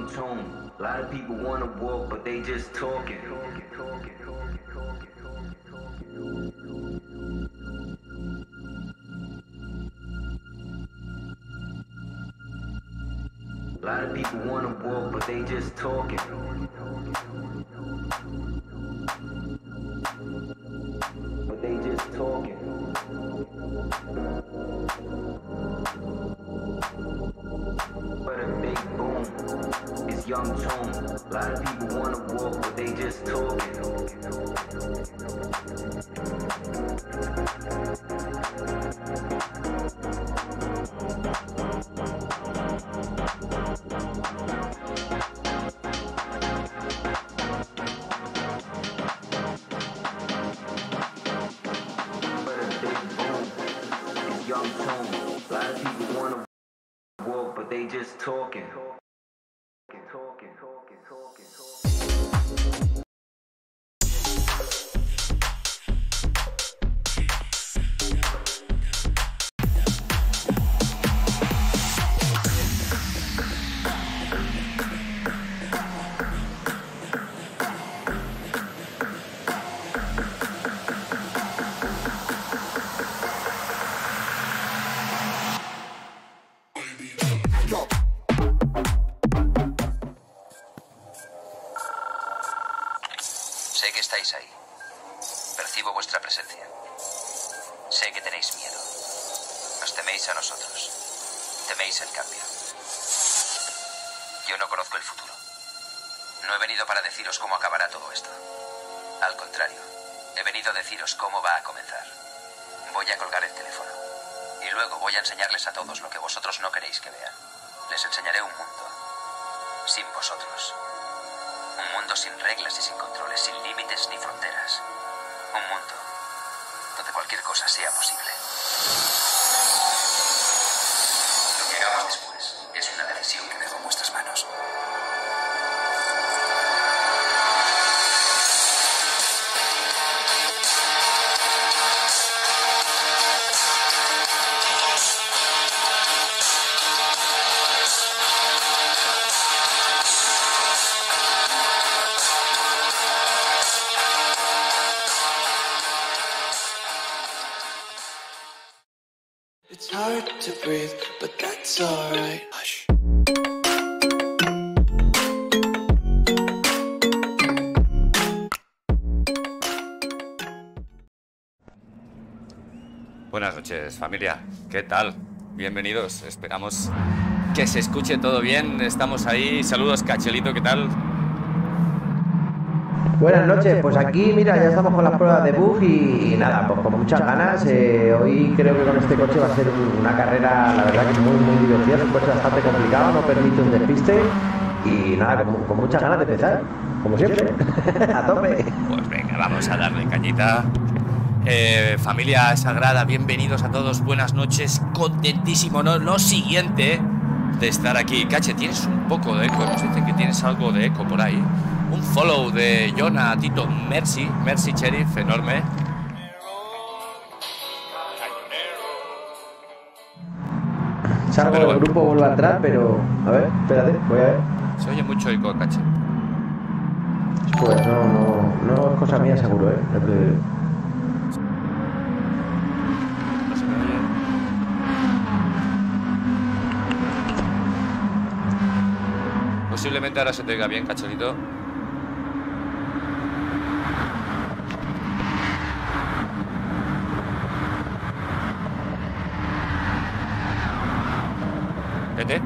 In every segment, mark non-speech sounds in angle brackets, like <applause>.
tone. A lot of people wanna walk, but they just talking. 総研 deciros cómo va a comenzar. Voy a colgar el teléfono. Y luego voy a enseñarles a todos lo que vosotros no queréis que vean. Les enseñaré un mundo. Sin vosotros. Un mundo sin reglas y sin controles, sin límites ni fronteras. Un mundo donde cualquier cosa sea posible. ¿Qué tal? Bienvenidos. Esperamos que se escuche todo bien. Estamos ahí. Saludos, Cachelito. ¿Qué tal? Buenas noches, pues aquí mira, ya estamos con las pruebas de bug y, nada, pues con muchas ganas. eh, hoy creo que con este coche va a ser un- una carrera, la verdad que muy, muy divertida, es un coche bastante complicado, no permite un despiste y nada, con, con muchas ganas de empezar, como siempre, a tope. Pues venga, vamos a darle cañita. Eh, familia sagrada, bienvenidos a todos. Buenas noches. Contentísimo, ¿no? Lo siguiente de estar aquí. Cache, tienes un poco de eco. Nos dicen que tienes algo de eco por ahí. Un follow de Jonah Tito Mercy. Mercy Sheriff, enorme. Salgo del grupo, vuelvo a entrar, pero a ver, espérate, voy a ver. Se oye mucho eco, Cache. Pues no, no, no es cosa mía seguro, ¿eh? Es de- No se me oye. Posiblemente ahora se te oiga bien, cacholito. Vete.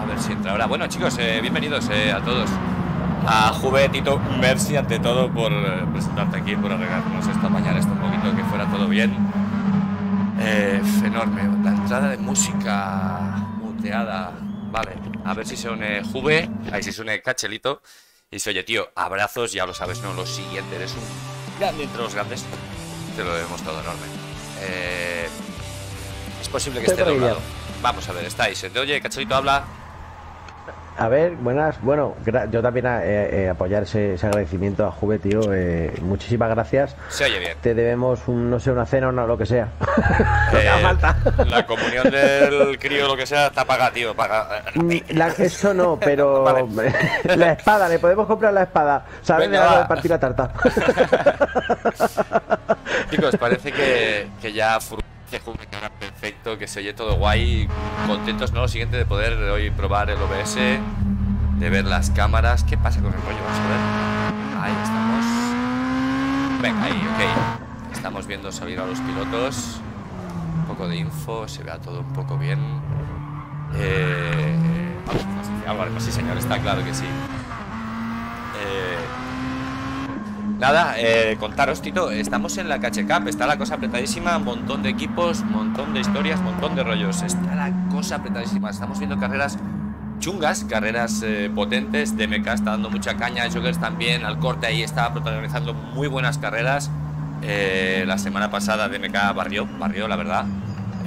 A ver si entra ahora. Bueno, chicos, eh, bienvenidos eh, a todos. A Juve, Tito, merci ante todo por eh, presentarte aquí, por arreglarnos esta mañana, esto un poquito, que fuera todo bien. Enorme. La entrada de música muteada. Vale. A ver si se une Juve. Ahí si se une Cachelito. Y se oye, tío, abrazos, ya lo sabes, ¿no? Lo siguiente, eres un grande entre los grandes. Te lo debemos todo enorme. Eh, es posible que Estoy esté doblado. Vamos a ver, estáis. ¿Se te oye? Cachelito habla. A ver, buenas. Bueno, yo también eh, eh, apoyar ese, ese agradecimiento a Juve, tío. eh, muchísimas gracias. Se oye bien. Te debemos, un, no sé, una cena o no, lo que sea. <laughs> Eh, falta. La comunión del crío, lo que sea, está pagada, tío. Paga. Mm, la- eso no, pero <laughs> Vale. <laughs> la espada, le podemos comprar la espada. ¿Sabes de partir la tarta? Chicos, parece que, que ya Que perfecto, que se oye todo guay. Contentos, ¿no? Lo siguiente de poder hoy probar el OBS, de ver las cámaras. ¿Qué pasa con el rollo? Vamos a ver. Ahí estamos. Venga, ahí, ok. Estamos viendo salir a los pilotos. Un poco de info, se vea todo un poco bien. Eh, vamos, vamos algo, pues sí, señor, está claro que sí. Eh, Nada, eh, contaros, Tito, estamos en la Cache Cup, está la cosa apretadísima, montón de equipos, montón de historias, montón de rollos, está la cosa apretadísima, estamos viendo carreras chungas, carreras eh, potentes, DMK está dando mucha caña, Joggers también, al corte ahí está protagonizando muy buenas carreras, Eh, la semana pasada DMK barrió, barrió la verdad,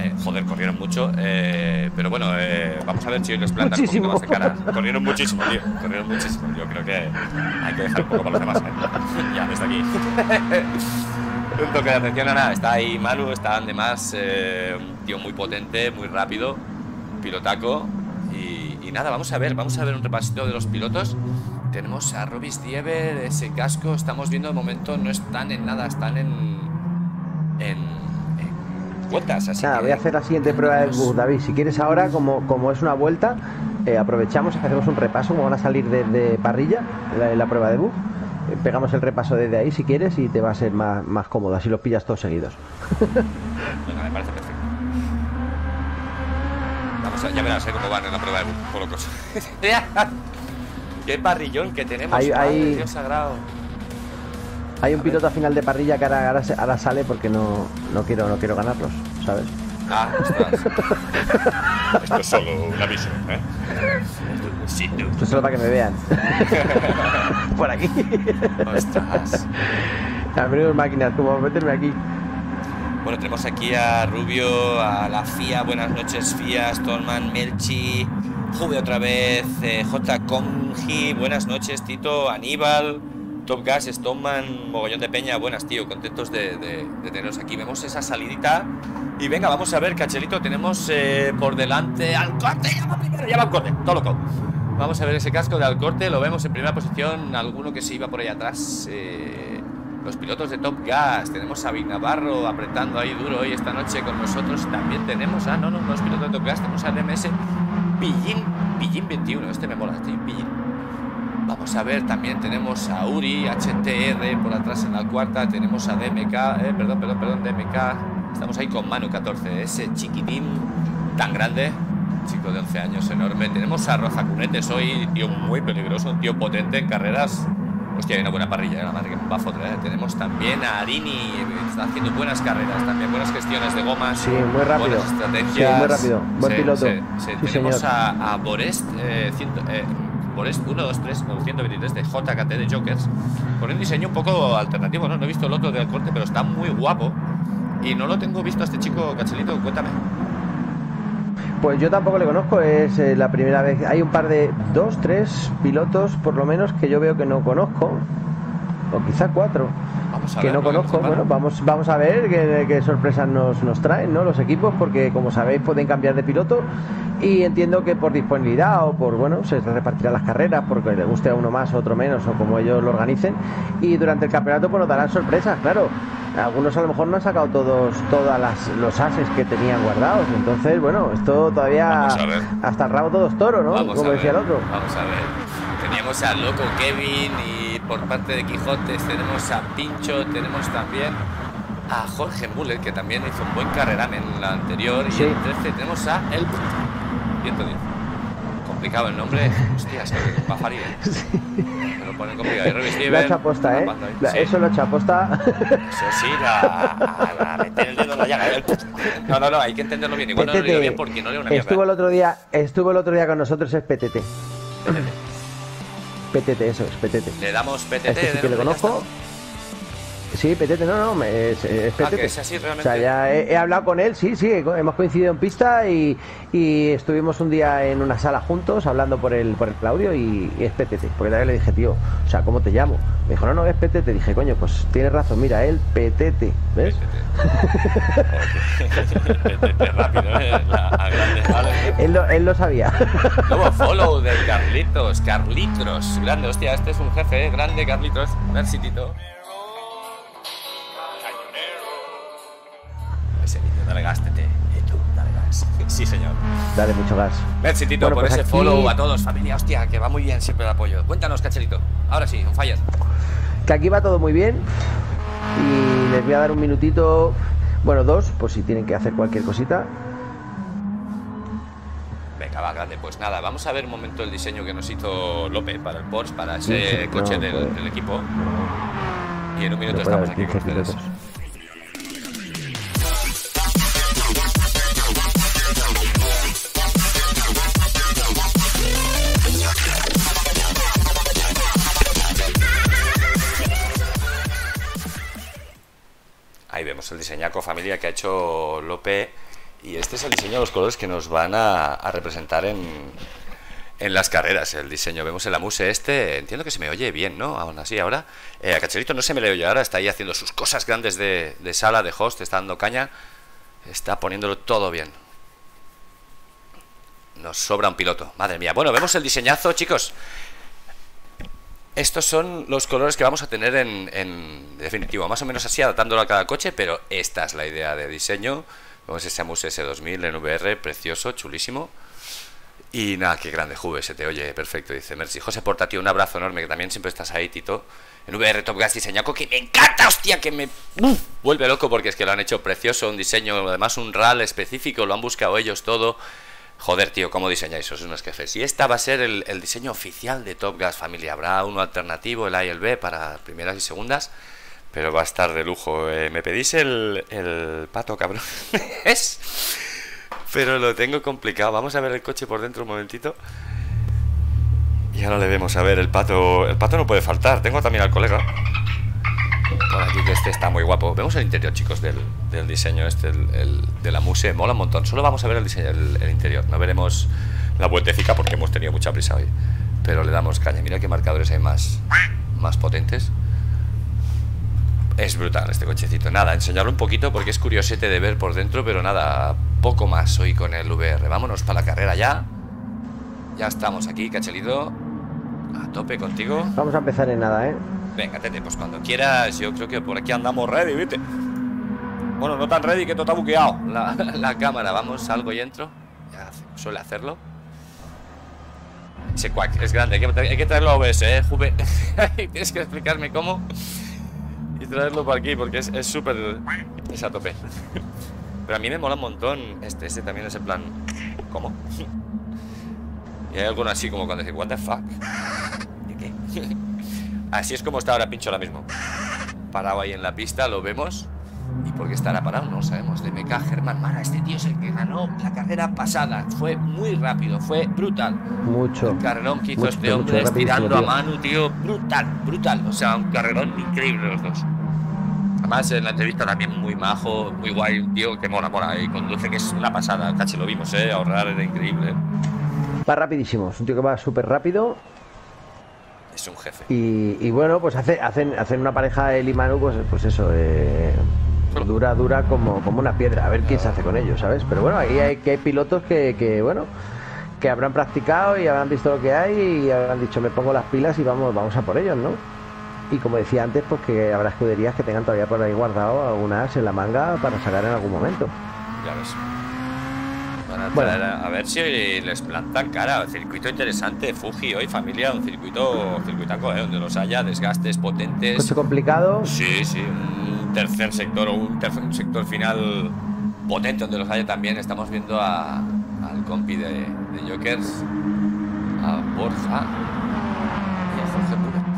Eh, joder, corrieron mucho, eh, pero bueno, eh, vamos a ver si hoy les plantan un poquito más de cara. Corrieron muchísimo, tío, corrieron muchísimo, yo creo que hay que dejar un poco para los demás. ¿eh? ya, desde aquí. <laughs> un toque de atención a nada. Está ahí Manu, está Andemás, eh, un tío muy potente, muy rápido, pilotaco. Y, y nada, vamos a ver, vamos a ver un repasito de los pilotos. Tenemos a Robis Diever, ese casco, estamos viendo de momento, no están en nada, están en. en. En vueltas, así Nada, que- voy a hacer la siguiente prueba del bus, David. Si quieres ahora, como, como es una vuelta, eh, aprovechamos y hacemos un repaso, como van a salir desde parrilla, la, la prueba de bus. Eh, pegamos el repaso desde ahí si quieres y te va a ser más, más cómodo, así los pillas todos seguidos. <laughs> Venga, me parece perfecto. Vamos a, ya verás eh, cómo van en la prueba de bu- por locos. <laughs> <laughs> Qué parrillón que tenemos, Hay- madre hay- de Dios sagrado. Hay un A ver. piloto a final de parrilla que ahora, ahora, se- ahora sale porque no, no, quiero, no quiero ganarlos, ¿sabes? Ah, ostras. <laughs> Esto es solo un aviso, ¿eh? Sí. Esto es solo para que me vean. <laughs> Por aquí. Ostras. A menudo máquinas, como meterme aquí. Bueno, tenemos aquí a Rubio, a la FIA, buenas noches FIA, Stolman, Melchi, Juve otra vez, eh, J. Conji, buenas noches Tito, Aníbal, Top Gas, Stoneman, Mogollón de Peña, buenas tío, contentos de, de- de teneros aquí. Vemos esa salidita y venga, vamos a ver, Cachelito, tenemos eh, por delante al corte, ya va primero, ya va al corte, todo loco. Vamos a ver ese casco de al corte, lo vemos en primera posición, alguno que se iba por ahí atrás. eh, los pilotos de Top Gas, tenemos a Vic Navarro apretando ahí duro hoy esta noche con nosotros. También tenemos a, no, no, los pilotos de Top Gas, tenemos a DMS Pillín, Pillín 21, este me mola, este Pillín. Vamos a ver, también tenemos a Uri, HTR por atrás en la cuarta, tenemos a DMK, eh, perdón, perdón, perdón, DMK. Estamos ahí con Manu 14, ese chiquitín tan grande, chico de 11 años enorme. Tenemos a Roza Cunetes hoy, tío muy peligroso, un tío potente en carreras. Hostia, hay una buena parrilla, eh, la madre que va a eh. Tenemos también a Arini, está haciendo buenas carreras, también buenas gestiones de gomas. Sí, muy rápido. Buenas estrategias. Sí, muy rápido. Buen piloto. sí, sí. Sí, Tenemos señor. a, a Borest, eh, ciento- eh, Borest 123, no, 123 de JKT de Jokers, con un diseño un poco alternativo, ¿no? No he visto el otro del corte, pero está muy guapo. Y no lo tengo visto a este chico, Cachelito, cuéntame. Pues yo tampoco le conozco, es eh, la primera vez. Hay un par de dos, tres pilotos por lo menos que yo veo que no conozco, o quizá cuatro. Vamos a que ver no conozco. Bueno, vamos, vamos a ver qué, qué sorpresas nos, nos traen ¿no? los equipos, porque como sabéis pueden cambiar de piloto y entiendo que por disponibilidad o por, bueno, se repartirán las carreras porque le guste a uno más o otro menos o como ellos lo organicen y durante el campeonato pues nos darán sorpresas, claro. Algunos a lo mejor no han sacado todos todas las, los ases que tenían guardados, entonces bueno, esto todavía hasta el rabo todo es toro, ¿no? Vamos como decía el otro. Vamos a ver. Teníamos al loco Kevin y por parte de Quijotes tenemos a Pincho, tenemos también a Jorge Müller, que también hizo un buen carrerán en la anterior. Sí. Y en 13 tenemos a El 110. Complicado el nombre. <laughs> Hostia, es que bajaría. Me lo ponen complicado. Y Revis Lo ha Lieber, hecho aposta, ¿eh? ahí. La- Sí. Eso lo ha hecho aposta. Eso sí, la, a, a meter el dedo en la llaga. ¿eh? No, no, no, hay que entenderlo bien. Igual no lo PTT. bien porque no leo una mierda. Estuvo el otro día, estuvo el otro día con nosotros es PTT. PTT, eso es PTT. Le damos PTT. Este sí que le conozco. Sí, Petete, no, no, es, Ah, Petete. que es así O realmente. sea, ya he, he hablado con él, sí, sí, hemos coincidido en pista y, y estuvimos un día en una sala juntos hablando por el, por el Claudio y, y es Petete. Porque también le dije, tío, o sea, ¿cómo te llamo? Me dijo, no, no, es Petete. Dije, coño, pues tienes razón, mira, él, Petete, ¿ves? Petete rápido, ¿eh? La- a grandes. Él lo, él lo sabía. Nuevo follow de Carlitos, Carlitos. Grande, hostia, este es un jefe, ¿eh? grande Carlitos. Merci, dale gas, tete. Y tú, dale gas. Sí, señor. Dale mucho gas. Merci, Tito, Bueno, por pues ese aquí- follow a todos, familia, hostia, que va muy bien siempre el apoyo. Cuéntanos, cachelito. Ahora sí, un fire. Que aquí va todo muy bien y les voy a dar un minutito, bueno, dos, por si tienen que hacer cualquier cosita. Venga, va, grande. Pues nada, vamos a ver un momento el diseño que nos hizo López para el Porsche, para ese Sí, sí, coche no, del, pues- del equipo. Y en un minuto estamos aquí con 15 ustedes. Ahí vemos el diseñaco familia que ha hecho Lope y este es el diseño de los colores que nos van a, representar en, en las carreras. El diseño, vemos el amuse este, entiendo que se me oye bien, ¿no? Aún así ahora. Eh, a no se me le oye ahora, está ahí haciendo sus cosas grandes de, de sala, de host, está dando caña, está poniéndolo todo bien. Nos sobra un piloto, madre mía. Bueno, vemos el diseñazo, chicos. Estos son los colores que vamos a tener en, en definitivo, más o menos así, adaptándolo a cada coche, pero esta es la idea de diseño. Vemos ese Amus S2000 en VR, precioso, chulísimo. Y nada, qué grande, Juve, se te oye perfecto, dice Mercy. José Porta, tío, un abrazo enorme, que también siempre estás ahí, Tito. En VR Top Gas diseñaco, que me encanta, hostia, que me vuelve loco porque es que lo han hecho precioso, un diseño, además un RAL específico, lo han buscado ellos todo. Joder, tío, ¿cómo diseñáis? Sois unos jefes. Y esta va a ser el, el diseño oficial de Top Gas Familia. Habrá uno alternativo, el A y el B, para primeras y segundas. Pero va a estar de lujo. Eh, ¿Me pedís el, el pato, cabrón? <laughs> es. Pero lo tengo complicado. Vamos a ver el coche por dentro un momentito. Y ahora le vemos a ver el pato. El pato no puede faltar. Tengo también al colega. Por aquí que este está muy guapo. Vemos el interior, chicos, del, del diseño este, el, el- de la muse. Mola un montón. Solo vamos a ver el diseño, el, el interior. No veremos la vueltecica porque hemos tenido mucha prisa hoy. Pero le damos caña. Mira qué marcadores hay más, más potentes. Es brutal este cochecito. Nada, enseñarlo un poquito porque es curiosete de ver por dentro, pero nada, poco más hoy con el VR. Vámonos para la carrera ya. Ya estamos aquí, cachelito. A tope contigo. Vamos a empezar en nada, ¿eh? Venga, Tete, pues cuando quieras, yo creo que por aquí andamos ready, ¿viste? Bueno, no tan ready que todo está buqueado <laughs> la, cámara. Vamos, salgo y entro. Suele hacerlo. Ese quack es grande, hay que, traerlo a OBS, ¿eh, Juve? <laughs> Tienes que explicarme cómo y traerlo por aquí porque es es súper... es a tope. Pero a mí me mola un montón este, este también es en plan... ¿Cómo? <laughs> Y hay alguno así como cuando dice, what the fuck? ¿De qué? Así es como está ahora Pincho ahora mismo. Parado ahí en la pista, lo vemos. ¿Y por qué estará parado? No lo sabemos. De MK Germán Mara, este tío es el que ganó la carrera pasada. Fue muy rápido, fue brutal. Mucho. El carrerón que hizo Mucho, este hombre estirando a mano, tío. Brutal, brutal. O sea, un carrerón increíble los dos. Además, en la entrevista también muy majo, muy guay, un tío que mola, mola. Y conduce que es una pasada. Cachi, lo vimos, ¿eh? Ahorrar era increíble. Va rapidísimo, es un tío que va súper rápido Es un jefe. y, y bueno, pues hace, hacen, hacen una pareja él y Manu, pues, pues eso, eh, dura, dura como, como una piedra, a ver quién se hace con ellos, ¿sabes? Pero bueno, ahí hay, que hay pilotos que, que, bueno, que habrán practicado y habrán visto lo que hay y habrán dicho, me pongo las pilas y vamos, vamos a por ellos, ¿no? Y como decía antes, pues que habrá escuderías que tengan todavía por ahí guardado algunas en la manga para sacar en algún momento. Ya ves. Bueno. a, ver si les plantan cara. Circuito interesante, Fuji hoy, familia, un circuito, circuitaco, ¿eh? donde los haya, desgastes potentes. Coche complicado, Sí, sí, un tercer sector o un tercer un sector final potente donde los haya también. Estamos viendo a, al compi de, de Jokers, a Borja y a Jorge Puret.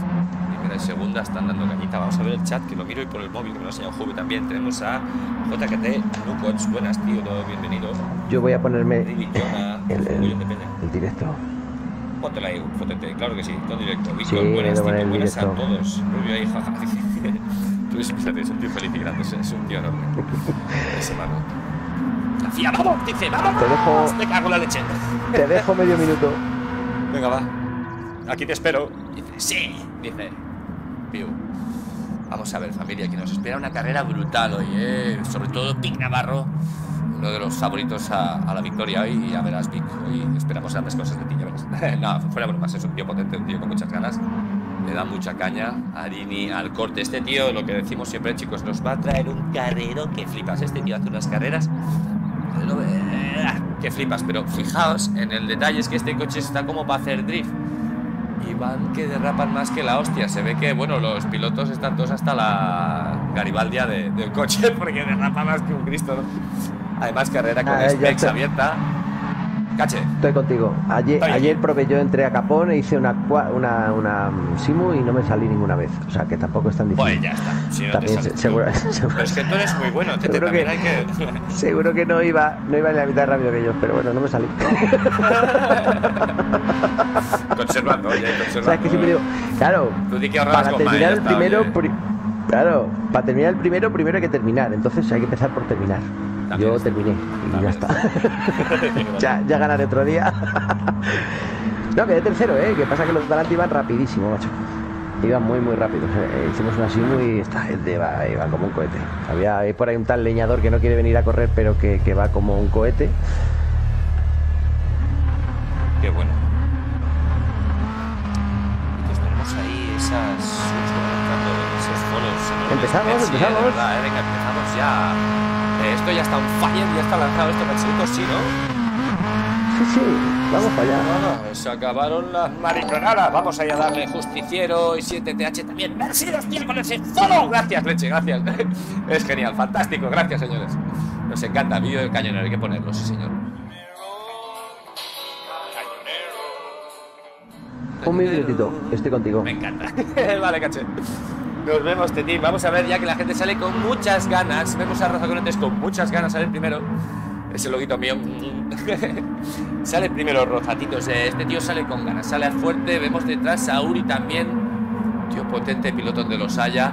Y segunda están dando cañita. Vamos a ver el chat que lo miro y por el móvil que me lo ha enseñado Juve también. Tenemos a JKT Nucots. Buenas, tío, todo bienvenido. yo voy a ponerme el, el- de el directo. Póntela ahí, potente, claro que sí, todo directo. Sí, Víctor, buenas, pone Tito, en buenas a directo. todos. Rubio ahí, <laughs> jaja. Tú Espérate, es un tío feliz y grande, es, es un tío enorme. <laughs> Ese mano. La FIA, vamos, dice, vamos. Te dejo- Me cago en la leche. <laughs> Te dejo medio minuto. Venga, va. Aquí te espero. Dice, sí. Dice, Vamos a ver, familia, que nos espera una carrera brutal hoy, ¿eh? Sobre todo Pic Navarro, uno de los favoritos a, a la victoria hoy. Y ya verás, Pic, hoy esperamos grandes cosas de ti, ya verás. <laughs> no, fuera bromas, es un tío potente, un tío con muchas ganas. Le da mucha caña a Arini al corte. Este tío, lo que decimos siempre, chicos, nos va a traer un carrero que flipas. Este tío hace unas carreras ve- que flipas, pero fijaos en el detalle es que este coche está como para hacer drift y van que derrapan más que la hostia. Se ve que, bueno, los pilotos están todos hasta la garibaldia de- del coche <laughs> porque derrapa más que un Cristo. ¿no? Además, carrera con Ah, specs abierta. Cache, Estoy contigo. Ayer, Estoy ayer probé yo entré a Capón e hice una, una, una mm, Simu y no me salí ninguna vez. O sea que tampoco es tan difícil. pues ya está. Si no También se- <laughs> seguro, Pero es que tú eres muy bueno, Tete, Seguro que- hay que. <laughs> seguro que no iba, no iba ni la mitad de rápido que ellos, pero bueno, no me salí. conservando, ¿Sabes que siempre digo? Claro, para terminar el está, primero, pri- claro, para terminar el primero, primero hay que terminar. Entonces hay que empezar por terminar. También Yo terminé y también ya es- está. <laughs> <laughs> ya, ya ganaré otro día. <laughs> no, quedé tercero, ¿eh? Que pasa que los de delante iban rapidísimo, macho. Iban muy, muy rápido. Eh, hicimos una Simu y esta gente va, iba como un cohete. Había por ahí un tal leñador que no quiere venir a correr, pero que, que va como un cohete. Empezamos, Sí, empezamos. de verdad, eh, venga, empezamos ya. Eh, esto ya está un fire, ya está lanzado esto, Cachito, sí, ¿no? Sí, sí, vamos para allá. Bueno, se acabaron las mariconadas. Vamos a ir a darle justiciero y 7TH también. Merci, hostia, con ese follow. Gracias, leche, gracias. <laughs> Es genial, fantástico. Gracias, señores. Nos encanta. Vídeo del cañonero, hay que ponerlo, sí, señor. Un minutito, estoy contigo. Me encanta. <laughs> vale, caché. Nos vemos, Tetín. Vamos a ver ya que la gente sale con muchas ganas. Vemos a Raza Conentes con muchas ganas. Sale primero. Ese loguito mío. <laughs> sale primero Rozatitos. Eh, Este tío sale con ganas. Sale fuerte. Vemos detrás a Uri también. Tío potente, piloto de los haya.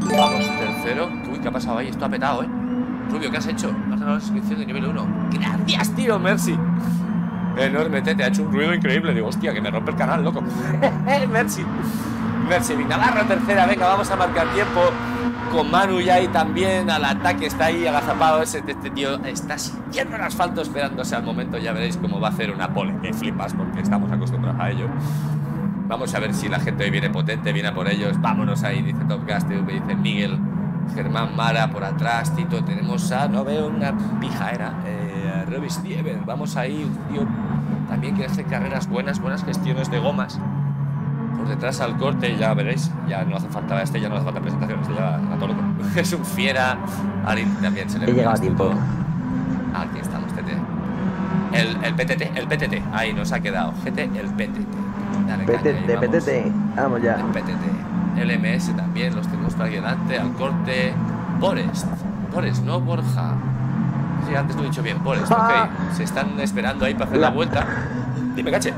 Vamos, tercero. Uy, ¿qué ha pasado ahí? Esto ha petado, ¿eh? Rubio, ¿qué has hecho? Me has ganado la suscripción de nivel 1. Gracias, tío. Merci. Enorme, te ha hecho un ruido increíble. Digo, hostia, que me rompe el canal, loco. <laughs> Merci. Merci. Navarro, tercera. Venga, vamos a marcar tiempo. Con Manu ya ahí también al ataque. Está ahí agazapado. Ese, este tío está sintiendo el asfalto esperándose al momento. Ya veréis cómo va a hacer una pole. Que flipas porque estamos acostumbrados a ello. Vamos a ver si la gente hoy viene potente, viene a por ellos. Vámonos ahí, dice Topcast TV, dice Miguel. Germán Mara por atrás, Tito. Tenemos a, no veo una pijaera, eh, a Robbie Steven. Vamos ahí, un tío también que hace carreras buenas, buenas gestiones de gomas. Por detrás al corte, ya veréis, ya no hace falta este, ya no hace falta presentación, este ya a todo loco. <laughs> Es un fiera. Arin también se le He llegado a tiempo. Aquí estamos, TT. El, el PTT, el PTT, ahí nos ha quedado. GT, el PTT. Dale, caña, ahí Petete, vamos. ya. El PTT. LMS también, los tenemos para aquí delante, al corte. Borest. Borest, no Borja. Sí, antes lo he dicho bien, Borest, ok. <laughs> Se están esperando ahí para hacer la, La- vuelta. Dime, caché.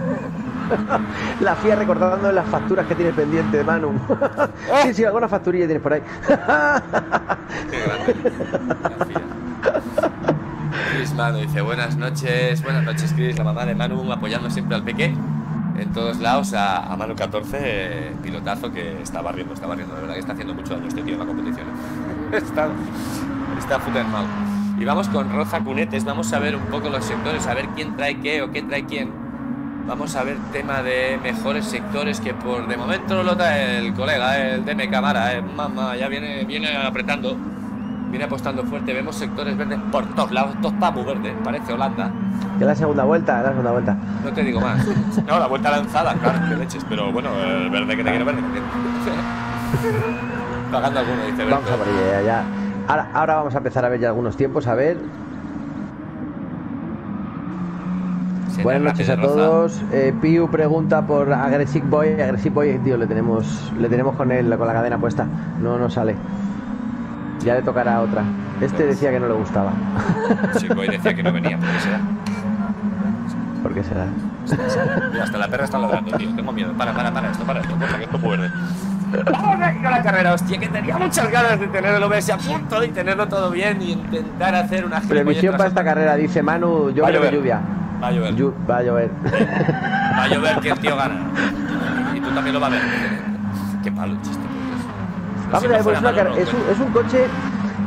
<laughs> La FIA recordando las facturas que tiene pendiente Manu. <laughs> sí, sí, alguna facturilla tienes por ahí. Qué. La FIA. Manu dice buenas noches, buenas noches Chris, la mamá de Manu apoyando siempre al peque en todos lados a, a Manu 14, eh, pilotazo que está barriendo, está barriendo, de verdad que está haciendo mucho daño este tío en la competición. <laughs> está, está full mal. Y vamos con Roza Cunetes, vamos a ver un poco los sectores, a ver quién trae qué o qué trae quién. Vamos a ver tema de mejores sectores que por de momento lo trae el colega, el DM Camara, eh, mamá, ya viene, viene apretando, viene apostando fuerte, vemos sectores verdes por todos lados, todo está muy verde, parece Holanda, Que la segunda vuelta, la segunda vuelta. no te digo más. <laughs> No, la vuelta lanzada, claro, que leches, pero bueno, el verde que te quiero ver. <laughs> Pagando alguno, dice Vamos a por ya. ya. Ahora, ahora vamos a empezar a ver ya algunos tiempos, a ver. Se Buenas noches a todos. Eh, Piu pregunta por Aggressive Boy. Aggressive Boy, tío, le tenemos, le tenemos con él, con la cadena puesta. No nos sale. Ya le tocará otra. Este decía que no le gustaba. <laughs> Sí, hoy decía que no venía, porque será. ¿Por qué será? Mira, hasta la perra está ladrando, tío. Tengo miedo. Para, para, para esto, para esto, corta, que esto verde. Vamos a ir con la carrera, hostia, que tenía muchas ganas de tener el OBS a punto y tenerlo todo bien y intentar hacer una Previsión para esta carrera, dice Manu, yo a llover. lluvia. Va a llover. Llu- va a llover. Va a llover que el tío gana. <laughs> Y tú también lo vas a ver. Qué malo el chiste. pues. Vamos Si a no ver, pues es, una malo, car- no, es, un, es un coche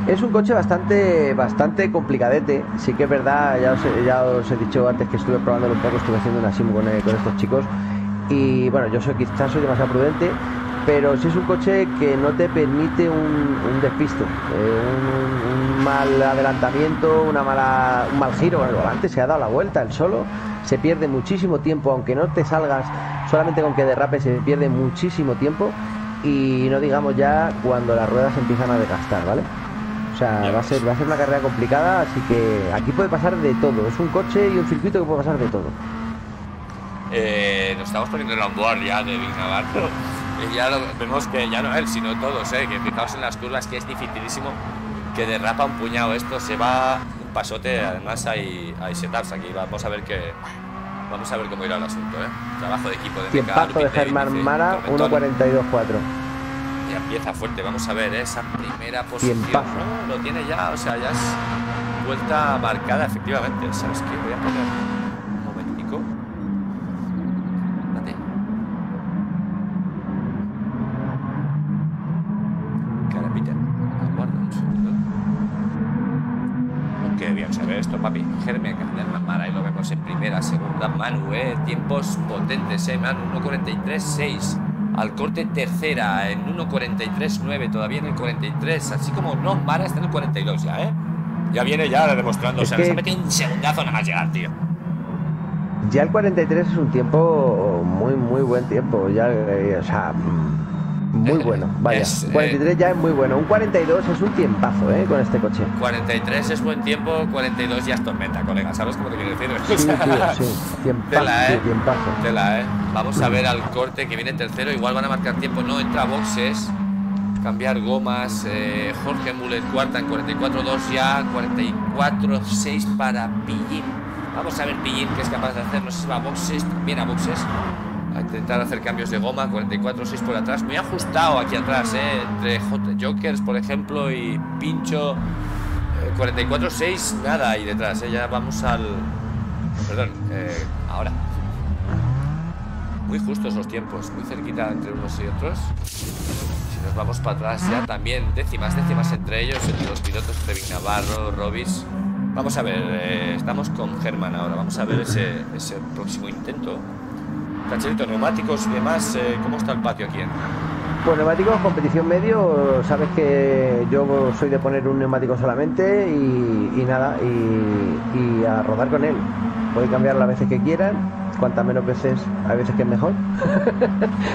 es un coche bastante bastante complicadete sí que es verdad ya os, he- ya os he dicho antes que estuve probándolo un poco estuve haciendo una sim con, eh, con estos chicos y bueno yo soy quizás soy demasiado prudente pero sí es un coche que no te permite un, un despiste eh, un, mal adelantamiento una mala un mal giro el volante se ha dado la vuelta el solo se pierde muchísimo tiempo aunque no te salgas solamente con que derrape se pierde muchísimo tiempo y no digamos ya cuando las ruedas empiezan a desgastar, ¿vale? O sea, va a ser, va a ser una carrera complicada, así que aquí puede pasar de todo. Es un coche y un circuito que puede pasar de todo. Eh, nos estamos poniendo en la onboard ya de Big Navarro. <laughs> Y ya lo, vemos que ya no él, sino todos, eh, que fijaos en las curvas que es dificilísimo que derrapa un puñado esto, se va un pasote, además hay, hay setups aquí, vamos a ver que vamos a ver cómo irá el asunto, eh. Trabajo de equipo de Meca, de Germán Mara, Tormentón. 1.42.4. Ya empieza fuerte, vamos a ver ¿eh? esa primera posición. ¿no? Lo tiene ya, o sea, ya es vuelta marcada, efectivamente. ¿Sabes qué? Voy a poner un momentico. Date. Carapita, aguarda un segundo. Oh, Qué bien se ve esto, papi. Germen Germán Mara, ahí lo vemos en primera, segunda. Manu, eh. Tiempos potentes, eh. Manu, 1.43.6 al corte tercera en 1.43.9, todavía en el 43, así como no, Mara está en el 42 ya, ¿eh? Ya viene ya demostrando, Es o sea, que- se ha metido un segundazo nada más llegar, tío. Ya el 43 es un tiempo muy, muy buen tiempo. Ya, eh, o sea, mm, muy Eh, <laughs> bueno. Vaya, es, eh, 43 ya es muy bueno. Un 42 es un tiempazo, ¿eh? Con este coche. 43 es buen tiempo, 42 ya es tormenta, colega, ¿sabes cómo te quiero decir? Sí, <laughs> tío, sí. Tiempazo, Tela, tío, ¿eh? tiempazo. Tela, ¿eh? Vamos a ver al corte que viene tercero. Igual van a marcar tiempo, no entra a boxes. Cambiar gomas. eh, Jorge Muller cuarta en 44-2 ya. 44-6 para Pillín. Vamos a ver Pillín qué es capaz de hacer. No sé si va a boxes. También a boxes. A intentar hacer cambios de goma. 44-6 por atrás. Muy ajustado aquí atrás, ¿eh? Entre Jokers, por ejemplo, y Pincho. eh, 44-6, nada ahí detrás, ¿eh? Ya vamos al. Perdón, eh, ahora. Muy justos los tiempos, muy cerquita entre unos y otros. Si nos vamos para atrás ya también décimas, décimas entre ellos, entre los pilotos entre Vic Navarro, Robis. Vamos a ver, eh, estamos con Germán ahora, vamos a ver ese, ese próximo intento. Cacharito, neumáticos y demás, eh, ¿cómo está el patio aquí? eh? Pues neumáticos, competición medio, sabes que yo soy de poner un neumático solamente y, nada, y, a rodar con él. Puede cambiar las veces que quieran, cuantas menos veces, hay veces que es mejor,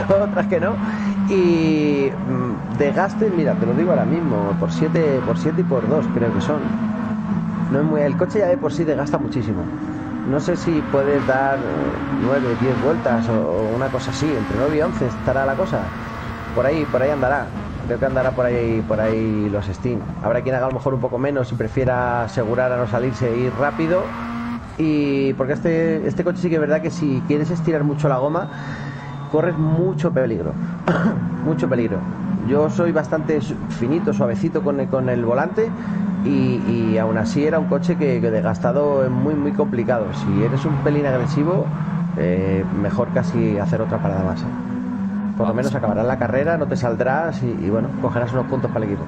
<laughs> otras que no. Y mm, desgaste, mira, te lo digo ahora mismo, por 7 por siete y por 2 creo que son. No es muy, el coche ya de por sí desgasta muchísimo. No sé si puedes dar 9, 10 vueltas o, o una cosa así, entre 9 y 11 estará la cosa. Por ahí, por ahí andará. Creo que andará por ahí, por ahí los Steam. Habrá quien haga a lo mejor un poco menos y prefiera asegurar a no salirse e ir rápido. Y porque este, este coche sí que es verdad que si quieres estirar mucho la goma, corres mucho peligro. <coughs> mucho peligro. Yo soy bastante finito, suavecito con el, con el volante y, y aún así era un coche que, que desgastado es muy, muy complicado. Si eres un pelín agresivo, eh, mejor casi hacer otra parada más. ¿eh? Por lo menos acabarás la carrera, no te saldrás y, y bueno, cogerás unos puntos para el equipo.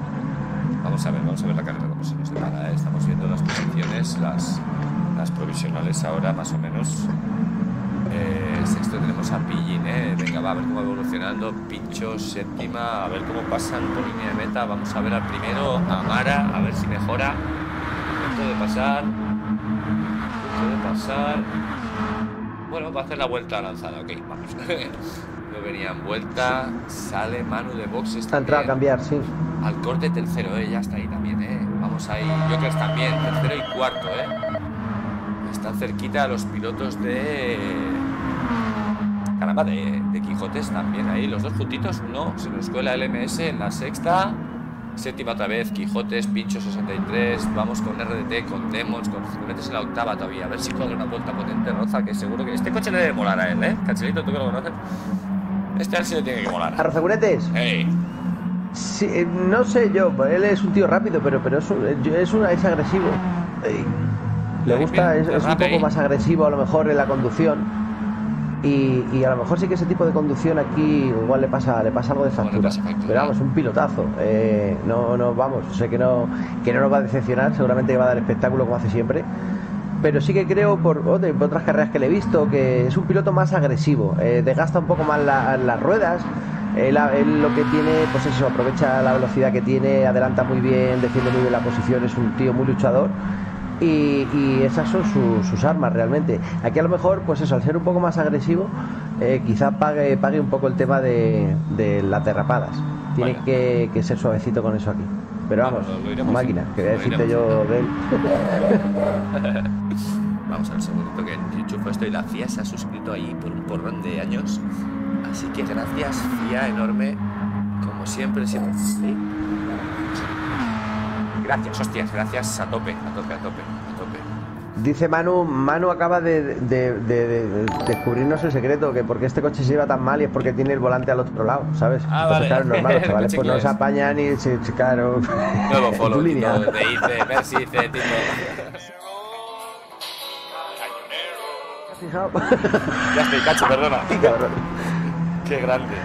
Vamos a ver, vamos a ver la carrera cómo se nos depara. ¿eh? Estamos viendo las posiciones, las, las provisionales ahora, más o menos. Eh, sexto tenemos a Pillín, ¿eh? Venga, va a ver cómo va evolucionando. Pincho, séptima, a ver cómo pasan por línea de meta. Vamos a ver al primero, a Mara, a ver si mejora. Punto de pasar. Punto de pasar. Bueno, va a hacer la vuelta lanzada, ok, vamos. <laughs> no venía en vuelta, sale Manu de boxes. Ha entrado a cambiar, sí. Al corte tercero, eh, ya está ahí también, eh. Vamos ahí. Jokers también, tercero y cuarto, eh. Están cerquita los pilotos de. Caramba, de, de Quijotes también ahí. Los dos juntitos, no. Se nos cuela el MS en la sexta. Séptima otra vez, Quijotes, Pincho 63. Vamos con RDT, con Demons, con Cinemetes en la octava todavía. A ver si cuadra una vuelta potente, Roza, que seguro que. Este coche le debe molar a él, eh. Cachelito, tú que lo conoces. Este al sí le tiene que molar. ¿Arrozacunetes? Ey, Sí, eh, no sé yo, él es un tío rápido, pero, pero es, un- es, un- es agresivo. Eh, Le gusta, es, es un poco más agresivo a lo mejor en la conducción. Y, y a lo mejor sí que ese tipo de conducción aquí igual le pasa, le pasa algo de factura. factura. Pero vamos, un pilotazo. Eh, no, no, vamos, sé que no, que no nos va a decepcionar, seguramente va a dar espectáculo como hace siempre. Pero sí que creo, por, ot- por otras carreras que le he visto, que es un piloto más agresivo. eh, desgasta un poco más la- las ruedas. Él, él lo que tiene, pues eso, aprovecha la velocidad que tiene, adelanta muy bien, defiende muy bien la posición, es un tío muy luchador. Y, y esas son su- sus armas realmente. Aquí a lo mejor, pues eso, al ser un poco más agresivo, eh, quizá pague, pague un poco el tema de, de las derrapadas. Tiene que, que ser suavecito con eso aquí. Pero vamos, máquina, que voy a decirte yo de él. <laughs> Vamos a ver un segundito que enchufo esto y la FIA se ha suscrito ahí por un porrón de años. Así que gracias, FIA, enorme. Como siempre, siempre. ¿sí? Gracias, hostias, gracias a tope, a tope, a tope. Dice Manu, Manu acaba de, de- de- de descubrirnos el secreto, que porque este coche se lleva tan mal y es porque tiene el volante al otro lado, ¿sabes? Ah, Entonces, vale. claro, es normal, los El <laughs> chavales coche pues no se apañan y se, claro. <laughs> Nuevo <laughs> follow, de IC, Mercy, IC, Tito. ¿Te has fijado? Ya estoy, cacho, perdona. Qué grande.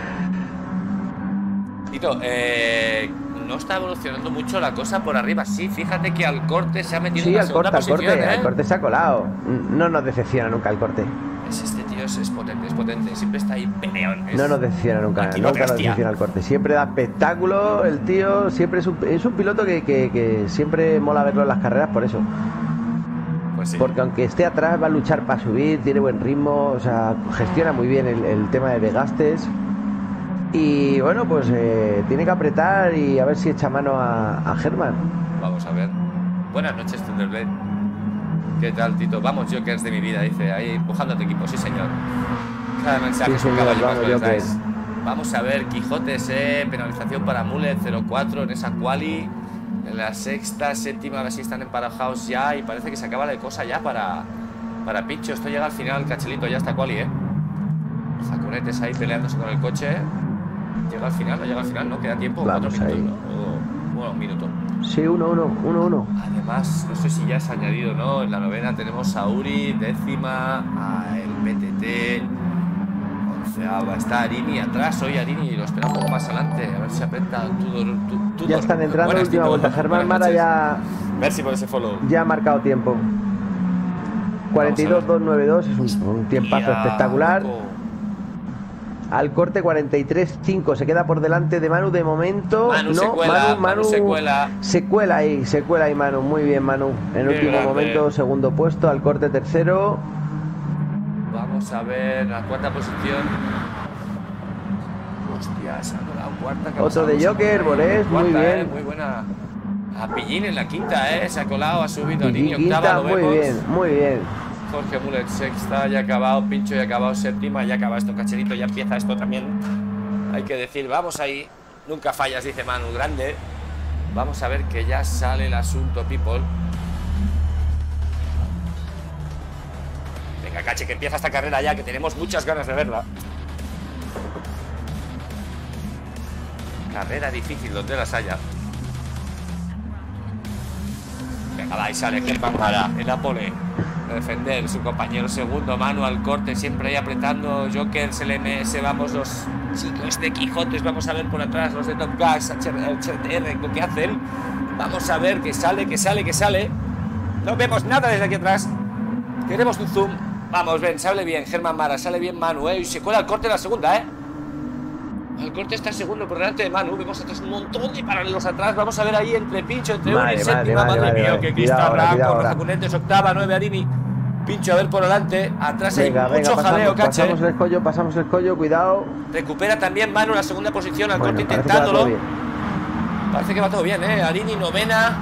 Tito, eh, no está evolucionando mucho la cosa por arriba. Sí, fíjate que al corte se ha metido en Sí, la al corte, al corte, posición, ¿eh? al corte se ha colado. No nos decepciona nunca el corte. Es este tío es, es potente, es potente. Siempre está ahí peleón. Es- No nos decepciona nunca, Aquí nunca nos decepciona el corte. Siempre da espectáculo, el tío siempre es un, es un piloto que, que- que siempre mola verlo en las carreras por eso. Pues sí. Porque aunque esté atrás va a luchar para subir, tiene buen ritmo, o sea, gestiona muy bien el, el tema de desgastes. Y bueno, pues eh, tiene que apretar y a ver si echa mano a, a Germán. Vamos a ver. Buenas noches, Thunderblade. ¿Qué tal, Tito? Vamos, Jokers de mi vida, dice. Ahí empujando a tu equipo, sí, señor. Cada mensaje Sí, es un señor, caballo más vamos, dais. Vamos a ver, Quijotes, eh, penalización para Mulet 04 en esa quali. En la sexta, séptima, a ver si están emparejados ya. Y parece que se acaba la cosa ya para, para Pincho. Esto llega al final, Cachelito, ya está quali, ¿eh? Zacunetes ahí peleándose con el coche. Llega al final, no llega al final, no queda tiempo. Vamos cuatro minutos, ahí. ¿no? O- bueno, un minuto. Sí, 1-1, 1-1. Además, no sé si ya has añadido, ¿no? En la novena tenemos a Uri, décima, a el PTT, onceava. Está Arini atrás, hoy Arini lo espera un poco más adelante. A ver si aprieta Tudor. tu- Tudor. Ya están entrando, Buenas, última vuelta. Germán Mara ya, Merci por ese follow. ya ha marcado tiempo. 42-292 es un, un tiempazo espectacular. Al corte 43-5 se queda por delante de Manu de momento. Manu no, se cuela, Manu, Manu se cuela. Se cuela ahí, se cuela ahí Manu. Muy bien Manu. En Qué último grande. momento, segundo puesto, al corte tercero. Vamos a ver la cuarta posición. Hostia, se ha colado cuarta. que Otro de Joker, Borés, muy cuarta, bien. eh, muy buena. A Pillín en la quinta, ¿eh? Se ha colado, ha subido Niño octava, lo muy vemos. bien, muy bien. Jorge Mulet sexta, ya acabado, Pincho ya acabado séptima, ya acaba esto, Cacherito, ya empieza esto también. Hay que decir, vamos ahí, nunca fallas, dice Manu, grande. Vamos a ver que ya sale el asunto, people. Venga, Cache, que empieza esta carrera ya, que tenemos muchas ganas de verla. Carrera difícil donde las haya. Venga, va, ahí sale Germán Mara, en la pole. A defender su compañero segundo, Manu al corte, siempre ahí apretando. Jokers, LMS, vamos los chicos de Quijotes, vamos a ver por atrás los de Top Gas, HTR, lo que hacen. Vamos a ver que sale, que sale, que sale. No vemos nada desde aquí atrás. Queremos un zoom. Vamos, ven, sale bien Germán Mara, sale bien Manu, eh. Y se cuela el corte la segunda, eh. El corte está segundo por delante de Manu. Vemos atrás un montón de paralelos atrás. Vamos a ver ahí entre Pincho, entre Madre, Uri, madre, séptima. madre, Madre, mía, que ahora, cuidado Blanco, ahora. Rozacunentes, octava, nueve Arini. Pincho a ver por delante. Atrás hay Venga, mucho jaleo, caché. pasamos el escollo, pasamos el escollo, cuidado. Recupera también Manu la segunda posición al Bueno, parece que intentándolo. Parece que va todo bien, ¿eh? Arini novena.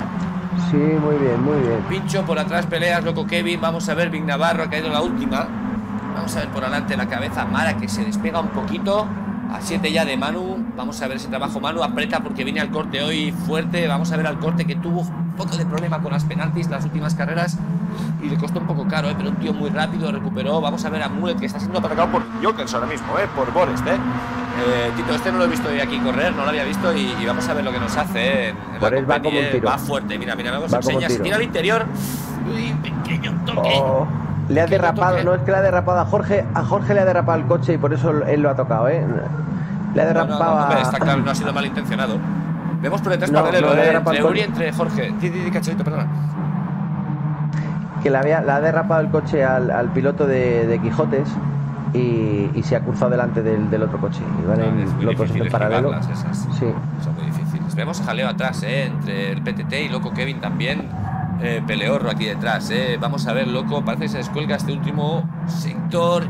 Sí, muy bien, muy bien. Pincho por atrás, peleas, loco Kevin. Vamos a ver, Big Navarro ha caído la última. Vamos a ver por adelante la cabeza Mara que se despega un poquito. A 7 ya de Manu. Vamos a ver ese trabajo. Manu aprieta porque viene al corte hoy fuerte. Vamos a ver al corte que tuvo un poco de problema con las penaltis las últimas carreras. Y le costó un poco caro, ¿eh? pero un tío muy rápido recuperó. Vamos a ver a Mulet que está siendo atacado por Jokers ahora mismo, ¿eh? por Borest. ¿eh? Eh, Tito, este no lo he visto hoy aquí correr, no lo había visto y, y vamos a ver lo que nos hace eh, va como un tiro. Va fuerte, mira, mira, vamos Va a como un enseñar. Se tira al interior. Uy, pequeño toque. Oh, le ha derrapado, toque. no es que le ha derrapado a Jorge, a Jorge le ha derrapado el coche y por eso él lo ha tocado, ¿eh? Le ha No, no, está claro, no ha sido malintencionado. Vemos por detrás paralelo, eh, entre Uri entre Jorge. Di, cacharito, perdona. que le, había, ha derrapado el coche al, al piloto de, de Quijotes y, y se ha cruzado delante del, del otro coche. Y van No, en locos en paralelo. Sí. Son muy difíciles. Vemos jaleo atrás, ¿eh? Entre el PTT y Loco Kevin también. Eh, peleorro aquí detrás, ¿eh? Vamos a ver, Loco, parece que se descuelga este último sector.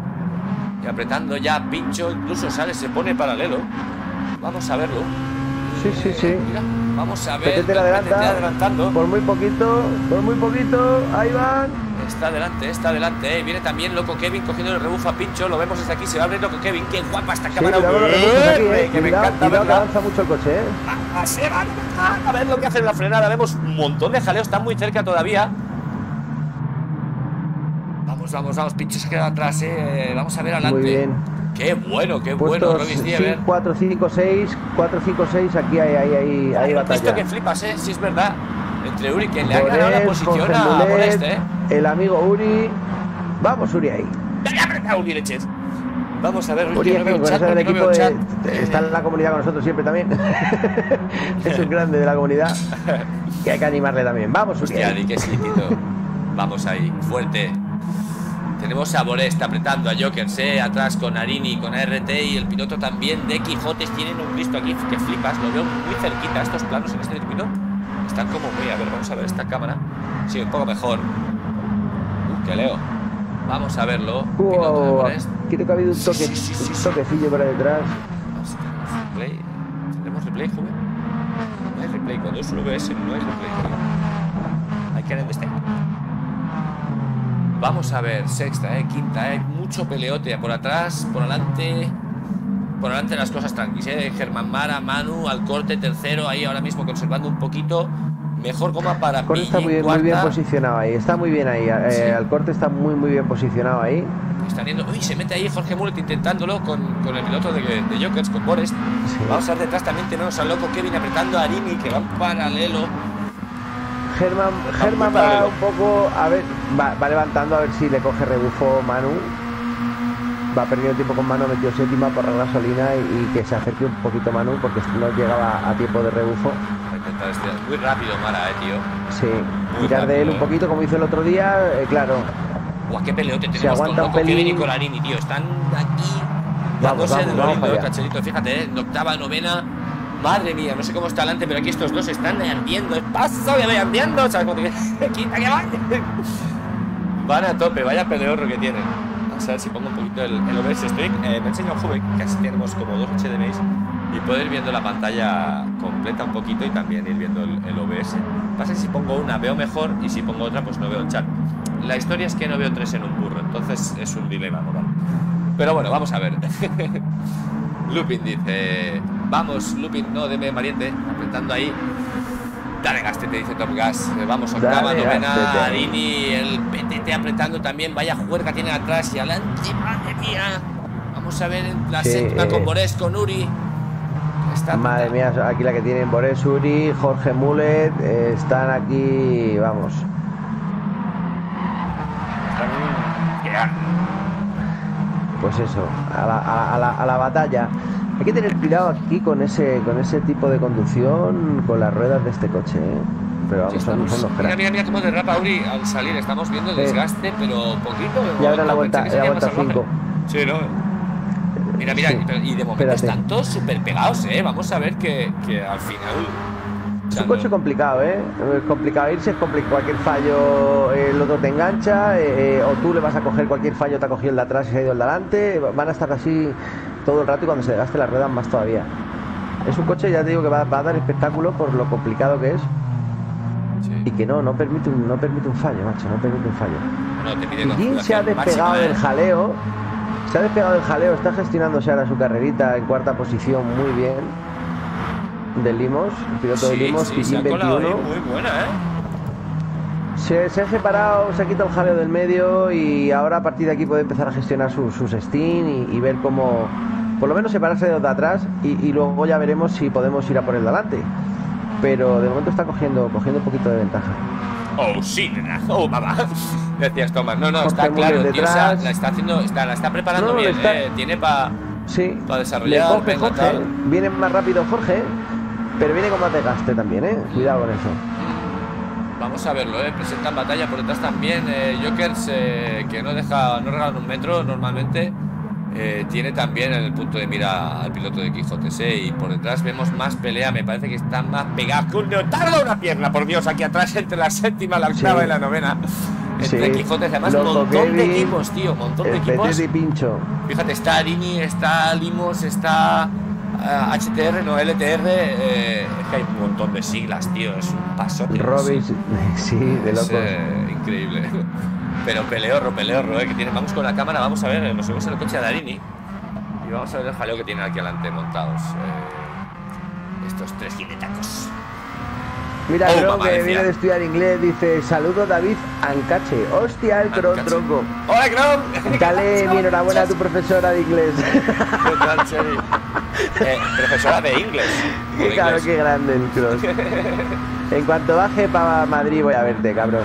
Y apretando ya pincho, incluso sale, se pone paralelo. Vamos a verlo. Sí, sí, sí. Mira, vamos a ver. El adelanta. Adelantando. Por muy poquito, por muy poquito, ahí van. Está adelante, está adelante, ¿eh? Viene también Loco Kevin cogiendo el rebufo a Pincho. Lo vemos desde aquí, se va a abrir Loco Kevin. Qué guapa esta Sí, cámara. rebufos aquí, eh. que me Cuidado, encanta cuidado que verla. avanza mucho el coche, ¿eh? Se van a- a ver lo que hace en la frenada. Vemos un montón de jaleo, están muy cerca todavía. Vamos, vamos, vamos, pinche se queda atrás, eh. Vamos a ver adelante. Muy bien. Qué bueno, qué bueno, Robin Stieber. 4, 5, 6, 4, 5, 6, aquí hay, hay, hay, hay batalla. que flipas, eh, si es verdad. Entre Uri, que le ha ganado la posición a Molest, eh. El amigo Uri. Vamos, Uri ahí. Dale, aprieta, Uri Leches. Vamos a ver, Uri no veo chat, no equipo veo de, chat. de- está en la comunidad con nosotros siempre también. <laughs> es un grande de la comunidad. Que hay que animarle también. Vamos, Uri. Hostia, ahí. que sí. Vamos ahí, fuerte. Tenemos a Borest apretando a Jokers, eh, atrás con Arini, con ART y el piloto también de Quijotes. Tienen un Cristo aquí que flipas, lo veo muy cerquita. Estos planos en este circuito están como muy. A ver, vamos a ver esta cámara. Sí, un poco mejor. Uh, que leo. Vamos a verlo. Piloto de Wow, creo que ha habido un, toque, sí, sí, sí, un toquecillo por ahí detrás. Replay. ¿Tenemos replay, joven? No hay replay. Cuando es un VS no hay replay. joven. Hay que understand. Vamos a ver, sexta, eh, quinta, eh, mucho peleote por atrás, por adelante. Por adelante las cosas tranquilas, eh. Germán Mara, Manu, al corte, tercero, ahí ahora mismo conservando un poquito. Mejor coma para Corte está muy, muy bien posicionado ahí. Está muy bien ahí. eh, Sí. Al corte está muy, muy bien posicionado ahí. Están yendo. Uy, se mete ahí Jorge Mulet intentándolo con, con el piloto de, de Jokers, con Borest. Sí. Vamos a ver detrás también tenemos al loco Kevin apretando a Arini que va en paralelo. Germán, Germán va un poco, a ver, va, va levantando a ver si le coge rebufo Manu. Va perdiendo tiempo con Manu, metió séptima por la gasolina y, y que se acerque un poquito Manu porque no llegaba a tiempo de rebufo. Va a intentar estirar. Muy rápido, Mara, eh, tío. Sí, Muy tirar de él un poquito como hizo el otro día, eh, claro. Guau, qué peleote Se tenemos con aguanta un loco y pelín. con Arini, tío. Están aquí Vamos, dándose vamos, de lo vamos lindo. Fíjate, eh, octava, novena. Madre mía, no sé cómo está adelante, pero aquí estos dos están ardiendo. Paso que voy ardiendo, ¿sabes cómo te Quita que vaya. Van a tope, vaya peleorro que tienen. Vamos a ver si pongo un poquito el, OBS Stream. Eh, me enseño a Juve, que casi tenemos como dos HDMIs. Y puedo ir viendo la pantalla completa un poquito y también ir viendo el, el OBS. Pasa que si pongo una veo mejor y si pongo otra pues no veo el chat. La historia es que no veo tres en un burro, entonces es un dilema moral. Pero bueno, vamos a ver. <laughs> Lupin dice, vamos, Lupin, no, deme valiente, apretando ahí. Dale gaste, te dice Top Gas. Vamos, octava, Dale, novena. Arini, el PTT apretando también. Vaya juerga tiene atrás y adelante, madre mía. Vamos a ver en la Sí, séptima eh. con Borés, con Uri. Está Madre mía, aquí la que tienen Boris Uri, Jorge Mulet, eh, están aquí, vamos. Pues eso, a la, a- a la- a la batalla. Hay que tener cuidado aquí con ese, con ese tipo de conducción, con las ruedas de este coche. ¿eh? Pero Sí, vamos, son, estamos- son los mira, mira, mira cómo derrapa Uri al salir. Estamos viendo Sí. desgaste, pero poquito. Y ahora la vuelta- pensé que la sería vuelta más salvaje. cinco. Sí, ¿no? Mira, mira, Sí. y de momento Espérate. están todos súper pegados, ¿eh? Vamos a ver que, que al final. Es un coche complicado, ¿eh? Es complicado irse, es complicado. Cualquier fallo, eh, el otro te engancha, eh, eh, o tú le vas a coger cualquier fallo, te ha cogido el de atrás y se ha ido el de adelante. Van a estar así todo el rato y cuando se desgaste las ruedas más todavía. Es un coche, ya te digo, que va, va a dar espectáculo por lo complicado que es Sí. y que no, no permite un, no permite un fallo, macho, no permite un fallo. No, te pide Y se ha despegado máxima, del jaleo, se ha despegado del jaleo, está gestionándose ahora su carrerita en cuarta posición muy bien. De Limos, el piloto de Limos, sí, se ha Pillín colado ahí 21. muy buena, ¿eh? Se, se ha separado, se ha quitado el jaleo del medio y ahora a partir de aquí puede empezar a gestionar sus, sus Steam y, y ver cómo, por lo menos separarse de los de atrás y, y luego ya veremos si podemos ir a por el de adelante. Pero de momento está cogiendo, cogiendo un poquito de ventaja. Oh, sí. Oh, mamá. <laughs> Decías Tomás. No, no, Jorge está claro, tío. o sea, detrás. la está haciendo, está, la está preparando No, bien, está- eh. Tiene para Sí. Para Le desarrollar, coge venga, Jorge, viene más rápido Jorge, pero viene con más desgaste también, ¿eh? Cuidado con eso. Vamos a verlo, ¿eh? Presentan batalla por detrás también. eh, Jokers, eh, que no deja, no regalan un metro normalmente. eh, tiene también en el punto de mira al piloto de Quijotes, ¿eh? Y por detrás vemos más pelea. Me parece que están más pegados que un tarda una pierna, por Dios, aquí atrás entre la séptima, la octava Sí. y la novena. Entre Sí. Quijotes, además, un montón de equipos, tío. Un montón de equipos. Y pincho. Fíjate, está Arini, está Limos, está HTR, no LTR. eh, es que hay un montón de siglas, tío. Es un pasote. Robis, <laughs> sí, de Es, locos. eh, increíble. <laughs> Pero peleorro, peleorro, eh, que tiene. Vamos con la cámara, vamos a ver, eh, nos subimos en el coche de Darini y vamos a ver el jaleo que tienen aquí adelante montados. eh, estos tres jinetacos. Mira, Oh, creo que viene de estudiar inglés, dice, saludo David Ancache. Hostia, el cron tronco. ¡Hola, Chrome! Dale <laughs> mi enhorabuena a tu profesora de inglés. ¿Qué tal? <laughs> Eh, profesora de inglés. de claro, qué grande el cross. En cuanto baje para Madrid voy a verte, cabrón.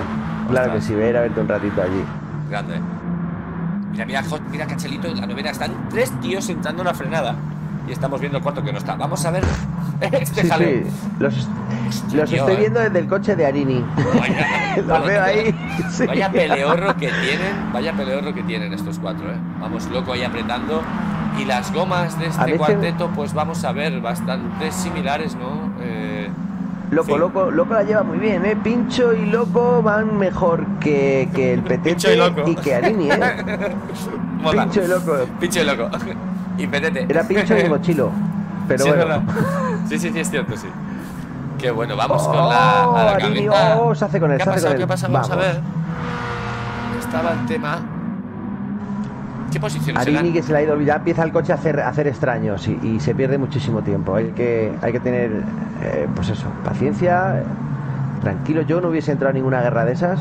Claro que sí, voy a ir a verte un ratito allí. Grande. Mira, mira, mira, Cachelito, en la novena. Están tres tíos entrando en la frenada. Y estamos viendo el cuarto que no está. Vamos a ver <laughs> este Sí, jaleo. sí. Los, Hostia, los tío, estoy eh. viendo desde el coche de Arini. Vaya, <laughs> Los veo ahí. sí. Vaya peleorro que tienen, vaya peleorro que tienen estos cuatro, ¿eh? Vamos loco ahí apretando. Y las gomas de este cuarteto, pues vamos a ver, bastante similares, ¿no? Eh, Loco, Sí. loco, loco la lleva muy bien, ¿eh? Pincho y loco van mejor que, que el petete <laughs> Pincho y loco. que Arini, ¿eh? Pincho y loco. Pincho y loco. Y petete. Era pincho y mochilo. Pero <laughs> Sí, bueno. <laughs> Sí, sí, sí, es cierto, sí. Qué bueno, vamos Oh, con la, a la oh, se hace con él, ¿Qué ha. Vamos, Vamos. a ver. Estaba el tema. ¿Qué posiciones Arini que se le ha ido ya empieza el coche a hacer, a hacer extraños y, y se pierde muchísimo tiempo. Hay que, hay que tener, eh, pues eso, paciencia, tranquilo. Yo no hubiese entrado en ninguna guerra de esas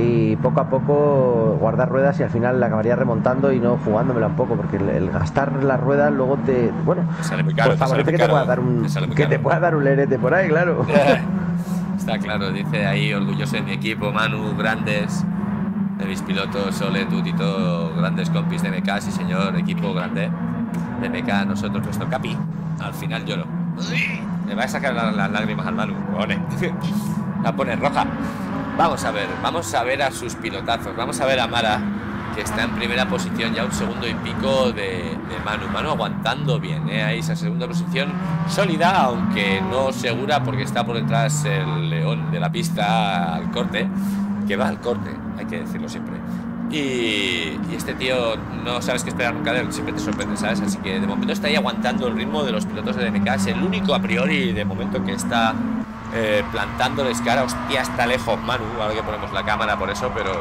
y poco a poco guardar ruedas y al final la acabaría remontando y no jugándomela un poco porque el, el gastar las ruedas luego te, bueno, sale muy caro, pues te sale favorece muy que te caro, dar un, te sale muy que caro. te pueda dar un lerete por ahí, claro. <laughs> Está claro, dice ahí, orgulloso de mi equipo, Manu, grandes, de mis pilotos, Ole, Tutito, grandes compis de MK, sí señor, equipo grande de MK, nosotros, nuestro capi. Al final lloro. Me va a sacar la- las lágrimas al Manu, pone. <laughs> La pone roja. Vamos a ver, vamos a ver a sus pilotazos, vamos a ver a Mara, que está en primera posición, ya un segundo y pico de, de Manu. Manu aguantando bien, ¿eh? ahí esa segunda posición sólida, aunque no segura, porque está por detrás el león de la pista al corte, que va al corte, hay que decirlo siempre. Y, y este tío no sabes qué esperar nunca de él, siempre te sorprende, ¿sabes? Así que de momento está ahí aguantando el ritmo de los pilotos de DMK, es el único a priori de momento que está eh, plantándoles cara. Hostia, está lejos Manu, ahora que ponemos la cámara por eso, pero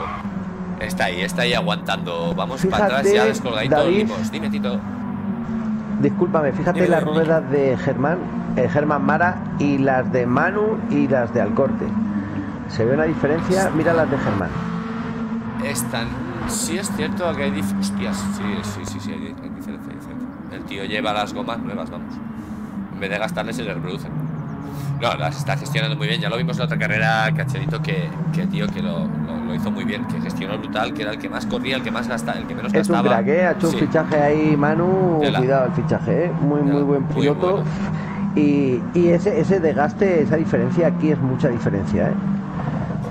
está ahí, está ahí aguantando. Vamos para atrás ya descolgadito, David. Dime, Tito. Discúlpame, fíjate Dime, las ruedas de Germán, eh, Germán Mara y las de Manu y las de Alcorte. ¿Se ve una diferencia? Mira las de Germán. Están. Sí, es cierto que hay dif- Hostias, sí, sí, sí, sí, hay, di- hay diferencia, hay diferencia. El tío lleva las gomas nuevas, vamos. En vez de gastarles, se les reproducen. No, las está gestionando muy bien. Ya lo vimos en la otra carrera, Cachelito, que, que tío, que lo, lo- lo hizo muy bien, que gestionó brutal, que era el que más corría, el que más gastaba, el que menos Es un gastaba. crack, ¿eh? Ha hecho Sí. un fichaje ahí, Manu. Cuidado el fichaje, ¿eh? Muy, muy buen piloto. bueno. Y, y ese, ese desgaste, esa diferencia aquí es mucha diferencia, ¿eh?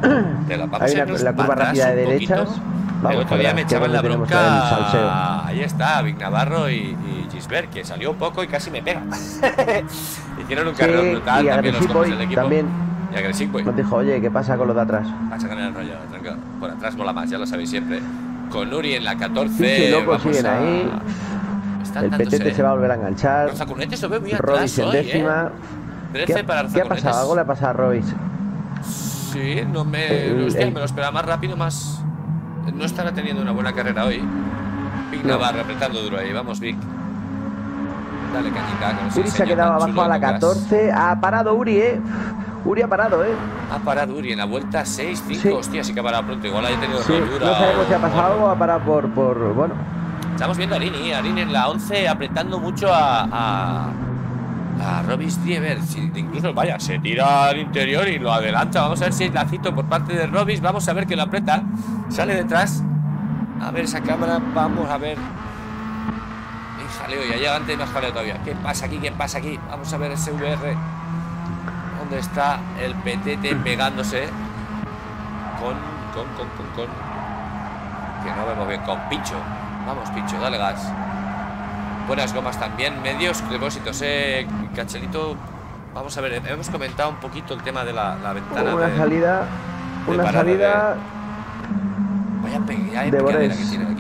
<coughs> Tela. Vamos Hay una- la curva rápida de un derechas. Vamos, el otro día me echaban la bronca. Ahí está, Vic Navarro y, y Gisbert, que salió poco y casi me pega. <laughs> Hicieron un Sí, carrero brutal y también los compis del equipo. también Y Agresivo nos dijo, oye, ¿qué pasa con los de atrás? A sacar el rollo, tranquilo. Por atrás mola más, ya lo sabéis siempre. Con Uri en la 14. Pincho y loco vamos siguen a- ahí. Están El petete se va a volver a enganchar. Los zacunetes lo veo muy Robis atrás en hoy, ¿eh? décima. 13 ¿Qué, para los ¿Qué ha pasado? Algo le ha pasado a Robis. Sí, no me. El- hostia, el- me lo esperaba más rápido, más. No estará teniendo una buena carrera hoy. Vic No. Navarro apretando duro ahí, vamos, Vic. Dale cañita, que nos Uri se ha quedado abajo a la que vas. 14. Ha parado Uri, ¿eh? Uri ha parado, ¿eh? Ha parado Uri en la vuelta 6-5. Sí. Hostia, sí que ha parado pronto. Igual haya tenido Sí, no sabemos o- si ha pasado o ha parado por, por bueno, Estamos viendo a Arini, Arini en la 11 apretando mucho a, a, a Robbie Strieber. Si- Incluso, vaya, se tira al interior y lo adelanta. Vamos a ver si hay lacito por parte de Robbie. Vamos a ver que lo aprieta. Sale detrás. A ver esa cámara. Vamos a ver. Y jaleo, ya llega antes y más jaleo todavía. ¿Qué pasa aquí? ¿Qué pasa aquí? Vamos a ver ese VR. ¿Dónde está el PTT <clears throat> pegándose? Con, con, con, con, con. Que no vemos bien. Con Picho. Vamos, Picho, dale gas. Buenas gomas también. Medios depósitos, eh. Cachelito. Vamos a ver, hemos comentado un poquito el tema de la, la ventana. Una de- salida. de Una salida. Vaya pe- vaya de que tiene aquí,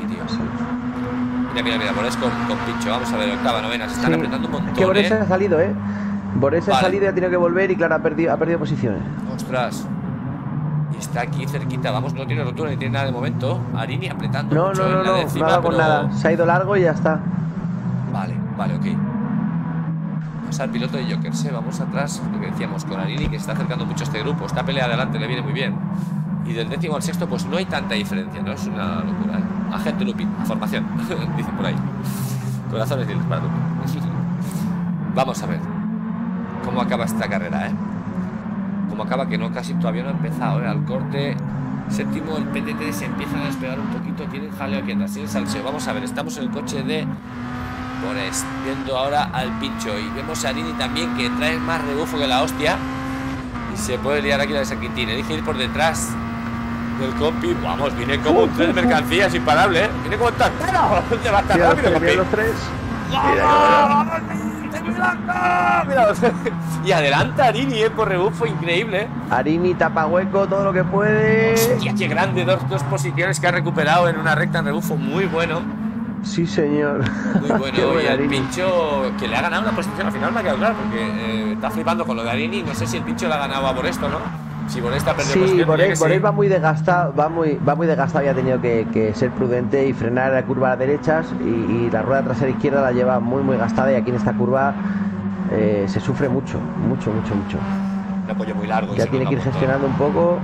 tío. Mira, mira, mira, Borés con, con Pincho. Vamos a ver, octava, novena. Se están Sí. apretando un montón, Es que Borés ¿eh? ha salido, ¿eh? Borés ha salido y ha tenido que volver y claro, ha perdido, ha perdido posiciones. Ostras. Y está aquí cerquita. Vamos, no tiene rotura ni tiene nada de momento. Arini apretando No, mucho no, en no, la no, décima, nada con pero- nada. Se ha ido largo y ya está. Vale, vale, ok. Vamos al piloto de Jokers, ¿eh? Vamos atrás, lo que decíamos, con Arini, que está acercando mucho a este grupo. Esta pelea adelante le viene muy bien. Y del décimo al sexto, pues no hay tanta diferencia, ¿no? Es una locura, ¿eh? Agente Lupin, formación, <laughs> dicen por ahí. Corazones libres para Lupin. <laughs> Vamos a ver cómo acaba esta carrera, ¿eh? Cómo acaba, que no, casi todavía no ha empezado, ¿eh? Al corte séptimo, el PTT se empiezan a despegar un poquito, tienen jaleo aquí atrás, tienen salseo. Vamos a ver, estamos en el coche de Bones, viendo ahora al pincho y vemos a Arini también que trae más rebufo que la hostia y se puede liar aquí la de San Quintín. Elige ir por detrás del compi. Vamos, viene como un tren de mercancías imparable, ¿eh? Viene como torpedo. <laughs> Te va tan rápido, compi. los tres. Y adelanta Arini, ¿eh? Por rebufo, increíble. ¿eh? Arini tapa hueco todo lo que puede. Hostia, qué grande, dos, dos posiciones que ha recuperado en una recta en rebufo muy bueno. Sí, señor. Muy <laughs> bueno, y el Arini. pincho que le ha ganado una posición al final me ha quedado claro, porque eh, está flipando con lo de Arini. No sé si el pincho le ha ganado a Boresto, ¿no? Si Boresto ha perdido Sí, posición, Borés, sí. Va muy desgastado, va muy, va muy desgastado y ha tenido que, que ser prudente y frenar la curva a derechas y, y la rueda trasera izquierda la lleva muy muy gastada y aquí en esta curva eh, se sufre mucho, mucho, mucho, mucho. Un apoyo muy largo. Ya tiene que ir gestionando un poco.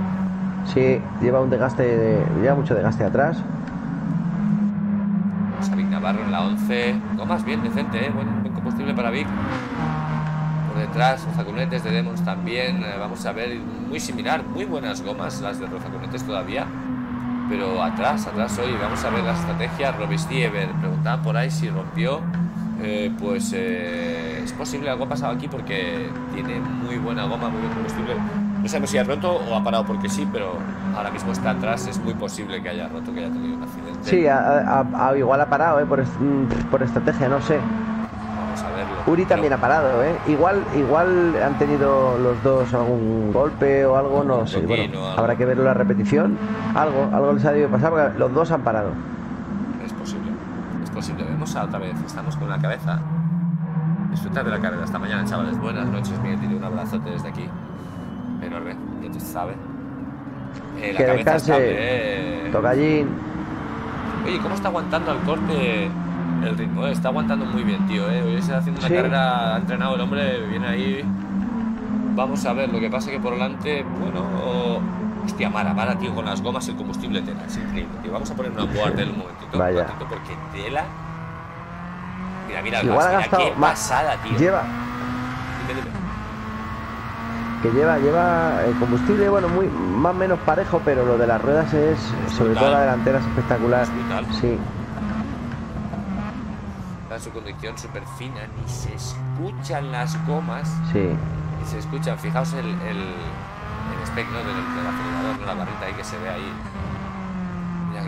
Sí, lleva un desgaste, de- lleva mucho desgaste atrás. Vamos a Vic Navarro en la 11. Gomas bien, decente, ¿eh? Buen, buen combustible para Vic. Por detrás, rozacunetes de Demons también. eh, vamos a ver, muy similar. Muy buenas gomas las de rozacunetes todavía. Pero atrás, atrás hoy, vamos a ver la estrategia. Robistiever, preguntaban por ahí si rompió. Eh, pues eh, es posible, algo ha pasado aquí porque tiene muy buena goma, muy buen combustible. No sabemos si ha roto o ha parado porque sí, pero ahora mismo está atrás. Es muy posible que haya roto, que haya tenido un accidente. Sí, a- a- a- igual ha parado, eh, por, est- mm, por estrategia, no sé. Uri también ha parado, ¿eh? Igual, igual han tenido los dos algún golpe o algo, no sé. Bueno, habrá que verlo en la repetición. Algo, algo les ha debido pasar porque los dos han parado. Es posible, es posible. Vemos a otra vez, estamos con la cabeza. Disfrutar de la carrera esta mañana, chavales. Buenas noches, Miguel. Tire un abrazote desde aquí. Enorme, ya te sabe. Eh, la Que cabeza descanse. estable, eh. Tocallín. Oye, ¿cómo está aguantando al corte el ritmo? Está aguantando muy bien, tío. ¿eh? Hoy está haciendo una Sí. carrera, ha entrenado el hombre, viene ahí. Vamos a ver, lo que pasa que por delante, bueno. Hostia, Mara, Mara, tío, con las gomas el combustible tela. Es increíble, tío. Vamos a poner una guardia un momentito. Vaya. Un porque tela. Mira, mira, Igual gas, ha mira, gastado qué más. pasada, tío. Lleva, Dime, dime. que lleva, lleva el combustible, bueno, muy más o menos parejo, pero lo de las ruedas es, sobre brutal. todo la delantera, es espectacular. Es brutal. Sí, Su conducción súper fina, ni se escuchan las gomas. sí. Y se escuchan, fijaos el, el, el spec ¿no? del, del acelerador, ¿no? la barrita ahí que se ve ahí.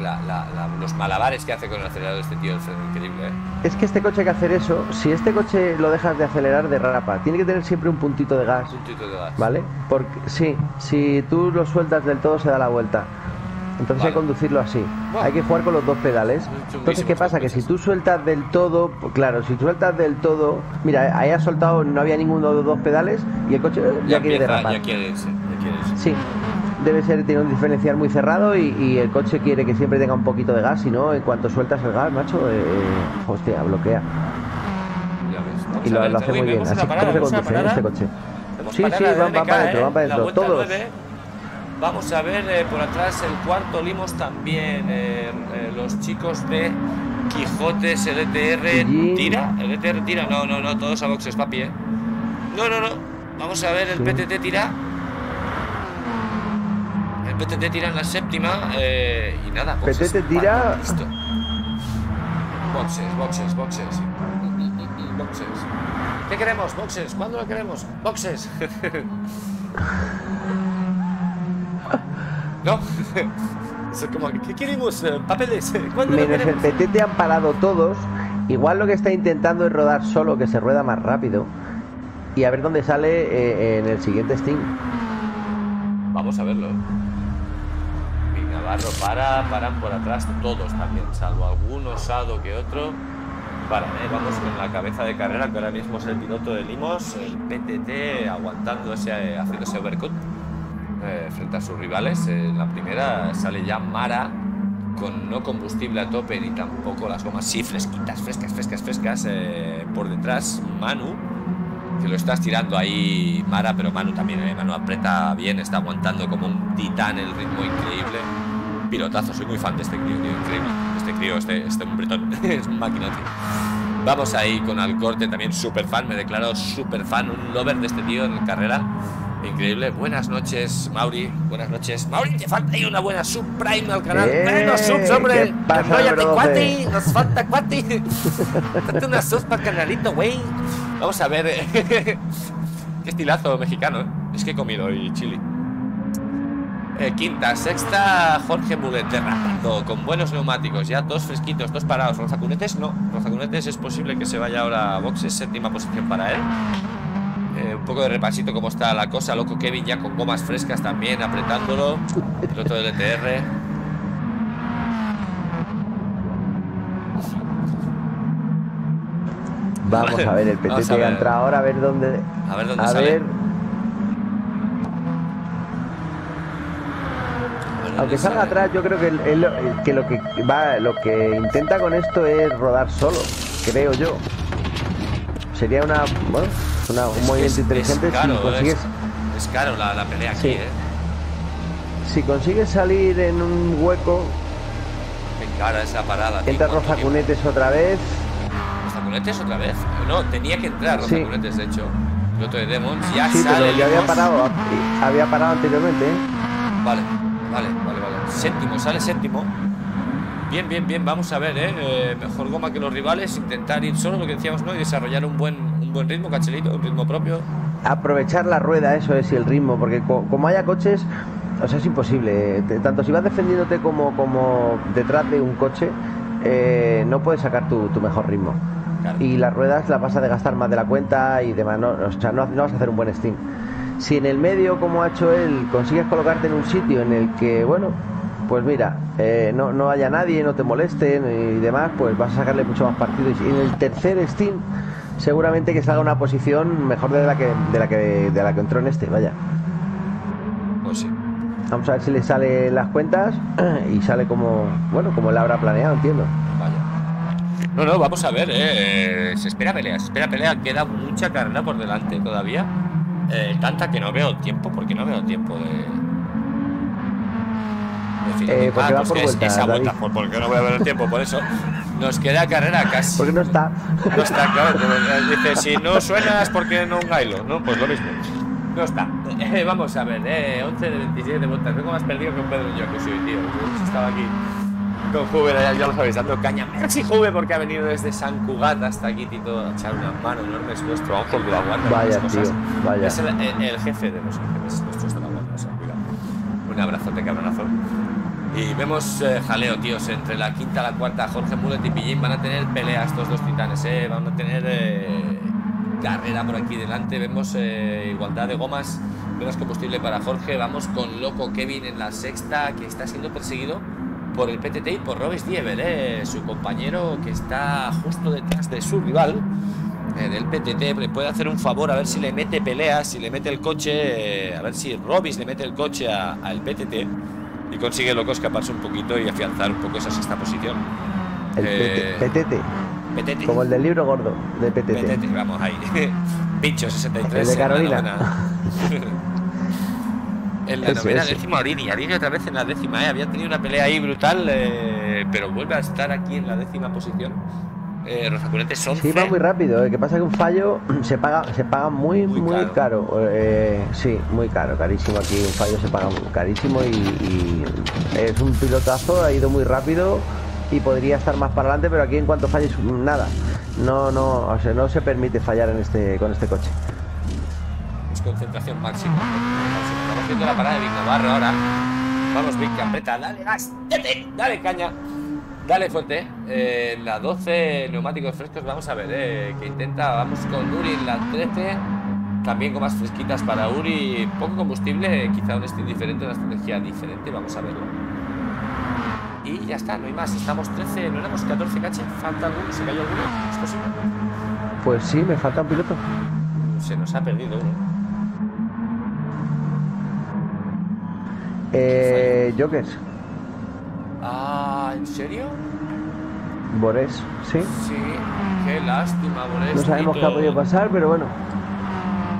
La- la- la- los malabares que hace con el acelerador este tío, es increíble. ¿eh? Es que este coche hay que hacer eso. Si este coche lo dejas de acelerar, derrapa. Tiene que tener siempre un puntito de gas. Un tuito de gas. ¿Vale? Porque sí, si tú lo sueltas del todo se da la vuelta. Entonces hay que conducirlo así. Bueno. Hay que jugar con los dos pedales. Entonces, ¿qué pasa? Que si tú sueltas del todo, pues, claro, si sueltas del todo, mira, ahí has soltado, no había ninguno de los dos pedales y el coche eh, ya, quiere empieza, derrapar. Ya quiere irse, ya quiere irse. Sí, debe ser, tiene un diferencial muy cerrado y, y el coche quiere que siempre tenga un poquito de gas, si no, en cuanto sueltas el gas, macho, eh, eh, hostia, bloquea. Ya ves. Vamos Y lo, ver, lo hace Uy, muy bien. Así parada, como se conduce ¿eh? este coche. Sí, sí, van- para adentro, ¿eh? van para La adentro, todos. Vamos a ver eh, por atrás el cuarto Limos también. eh, eh, los chicos de Quijotes, LTR, Pillín. tira. LTR tira. No, no, no, todos a boxes, papi, ¿eh? No, no, no. Vamos a ver, el. PTT tira. El PTT tira en la séptima. y nada, boxes, PTT tira- Listo. Boxes, boxes, boxes. Y- y- y- y boxes. ¿Qué queremos? Boxes. ¿Cuándo lo queremos? Boxes. <laughs> ¿No? <laughs> Es como, ¿qué queremos? Eh, ¿Papeles? ¿Cuándo lo Menos el? PTT han parado todos. Igual lo que está intentando es rodar solo, que se rueda más rápido. Y a ver dónde sale eh, en el siguiente Steam. Vamos a verlo. Y Navarro para, paran por atrás todos también, salvo alguno osado que otro. Para, eh, vamos con la cabeza de carrera, que ahora mismo es el piloto de Limos, el PTT aguantando ese, eh, haciendo ese overcut eh, frente a sus rivales. En la primera sale ya Mara con no combustible a tope ni tampoco las gomas, sí, fresquitas, frescas, frescas, frescas. eh, por detrás, Manu, que lo estás tirando ahí Mara, pero Manu también, eh, Manu aprieta bien, está aguantando como un titán el ritmo increíble. Pilotazo, soy muy fan de este crío, tío, increíble. Este crío, este, este hombretón, <laughs> es un maquinote. Vamos ahí con Alcorte, también súper fan, me declaro súper fan, un lover de este tío en carrera. Increíble. Buenas noches, Mauri. Buenas noches. Mauri, te falta ahí una buena subprime al canal. ¡Eh! Menos subs, hombre. ¿Qué pasa, Enróllate, número cuati. 12? Nos falta cuati. <laughs> Date una subs para el canalito, güey. Vamos a ver. eh, <laughs> Qué estilazo mexicano, ¿eh? Es que he comido hoy chili. Eh, quinta, sexta, Jorge Mulet derrapando con buenos neumáticos, ya dos fresquitos, dos parados. Rozacunetes no, Rozacunetes es posible que se vaya ahora a boxes, séptima posición para él. Eh, un poco de repasito cómo está la cosa, loco Kevin ya con gomas frescas también, apretándolo. El otro del ETR. Vamos a ver, el <laughs> Vamos PTT a ha ver. entrado ahora a ver dónde. A ver dónde A sale. ver, aunque salga sale. atrás, yo creo que, él- él lo- que lo que va, lo que intenta con esto es rodar solo, creo yo. Sería una, bueno, una- un movimiento es- inteligente es caro, si consigues, es, es caro la, la pelea aquí, Sí. ¿eh? si consigues salir en un hueco, Qué cara esa parada. tío, entra ¿cuánto Roza tiempo? Cunetes otra vez. ¿Rozacunetes otra vez? No, tenía que entrar Sí. Rozacunetes, de hecho. Piloto de Demons, ya Sí, sale. pero ya había parado, había parado anteriormente. ¿eh? Vale, vale, vale, vale. Séptimo, sale séptimo. Bien, bien, bien, vamos a ver, ¿eh? Eh, Mejor goma que los rivales, intentar ir solo, lo que decíamos, ¿no? Y desarrollar un buen, un buen ritmo, cachelito, un ritmo propio. aprovechar la rueda, eso es, y el ritmo, porque co- como haya coches, o sea, es imposible. Te- Tanto si vas defendiéndote como, como detrás de un coche, eh, no puedes sacar tu, tu mejor ritmo. Claro. Y las ruedas las vas a desgastar más de la cuenta y demás, no, o sea, no, no vas a hacer un buen steam. Si en el medio, como ha hecho él, consigues colocarte en un sitio en el que, bueno, pues mira, eh, no, no haya nadie, no te molesten y demás, pues vas a sacarle mucho más partido. Y en el tercer steam, seguramente que salga una posición mejor de la que de la que de la que entró en este, vaya. Pues sí. Vamos a ver si le sale las cuentas <clears throat> y sale como, bueno, como él habrá planeado, entiendo. Vaya. No, no, vamos a ver, ¿eh? Se espera pelea, se espera pelea. Queda mucha carrera por delante todavía. Eh, tanta que no veo tiempo, porque no veo tiempo de. Eh, porque va pues por que es vueltas, esa David. vuelta, por- porque no voy a ver el tiempo, por eso. Nos queda carrera casi. Porque no está. No está, claro. eh, Dice, si no suenas, porque no un gailo? ¿No? Pues lo mismo. No está. Eh, vamos a ver, eh, 11 de 27 vueltas. Tengo más perdido que un Pedro en Jacuzzi, tío. Yo Estaba aquí con Juve, ya, ya lo sabéis, dando caña. Merci Juve, porque ha venido desde San Cugat hasta aquí, Tito, a echar una mano enorme. Es nuestro ángel de la guarda. Vaya, tío, vaya. Es el, el- el jefe de los ángeles, es nuestro de la guarda. o sea, cuidado. Un abrazote, cabronazo. Y vemos eh, jaleo, tíos, entre la quinta la cuarta. Jorge Mulet y Pillín van a tener pelea estos dos titanes, ¿eh? Van a tener eh, carrera por aquí delante. Vemos eh, igualdad de gomas, menos combustible para Jorge. Vamos con Loco Kevin en la sexta, que está siendo perseguido por el PTT y por Robis Diever. Su compañero que está justo detrás de su rival. del PTT le puede hacer un favor a ver si le mete pelea, si le mete el coche, a ver si Robis le mete el coche al PTT y consigue loco escaparse un poquito y afianzar un poco esa sexta posición. El Eh, PTT, PTT. como el del libro gordo de PTT. PTT, vamos ahí. <laughs> Pincho 63. El de Carolina. <laughs> En la Ese, novena ese. décima Arini otra vez en la décima, ¿eh? había tenido una pelea ahí brutal, eh, pero vuelve a estar aquí en la décima posición. Eh, 11. Sí, va muy rápido. ¿eh? que pasa que un fallo <clears throat> se paga, se paga muy, Muy muy, caro. caro. Eh, sí, muy caro, carísimo. Aquí un fallo se paga carísimo y, y es un pilotazo, ha ido muy rápido y podría estar más para adelante, pero aquí en cuanto falles nada. No, no, o sea, no se permite fallar en este, con este coche. Es concentración máxima. Estamos haciendo la parada de Vic Navarro ahora. Vamos, Vic, que aprieta, dale gas, dale caña. Dale fuerte. Eh, en la 12, neumáticos frescos, vamos a ver, eh, que intenta, vamos con Uri en la 13. También con más fresquitas para Uri, poco combustible, quizá un estilo diferente, una estrategia diferente, vamos a verlo. Y ya está, no hay más, estamos 13, no éramos 14 caché, falta alguno, se cayó alguno, es posible. Pues sí, me falta un piloto. Se nos ha perdido uno. Eh, Jokers, Ah, ¿en serio? Bores, sí. Sí, qué lástima, Boris. No sabemos qué ha podido pasar, pero bueno.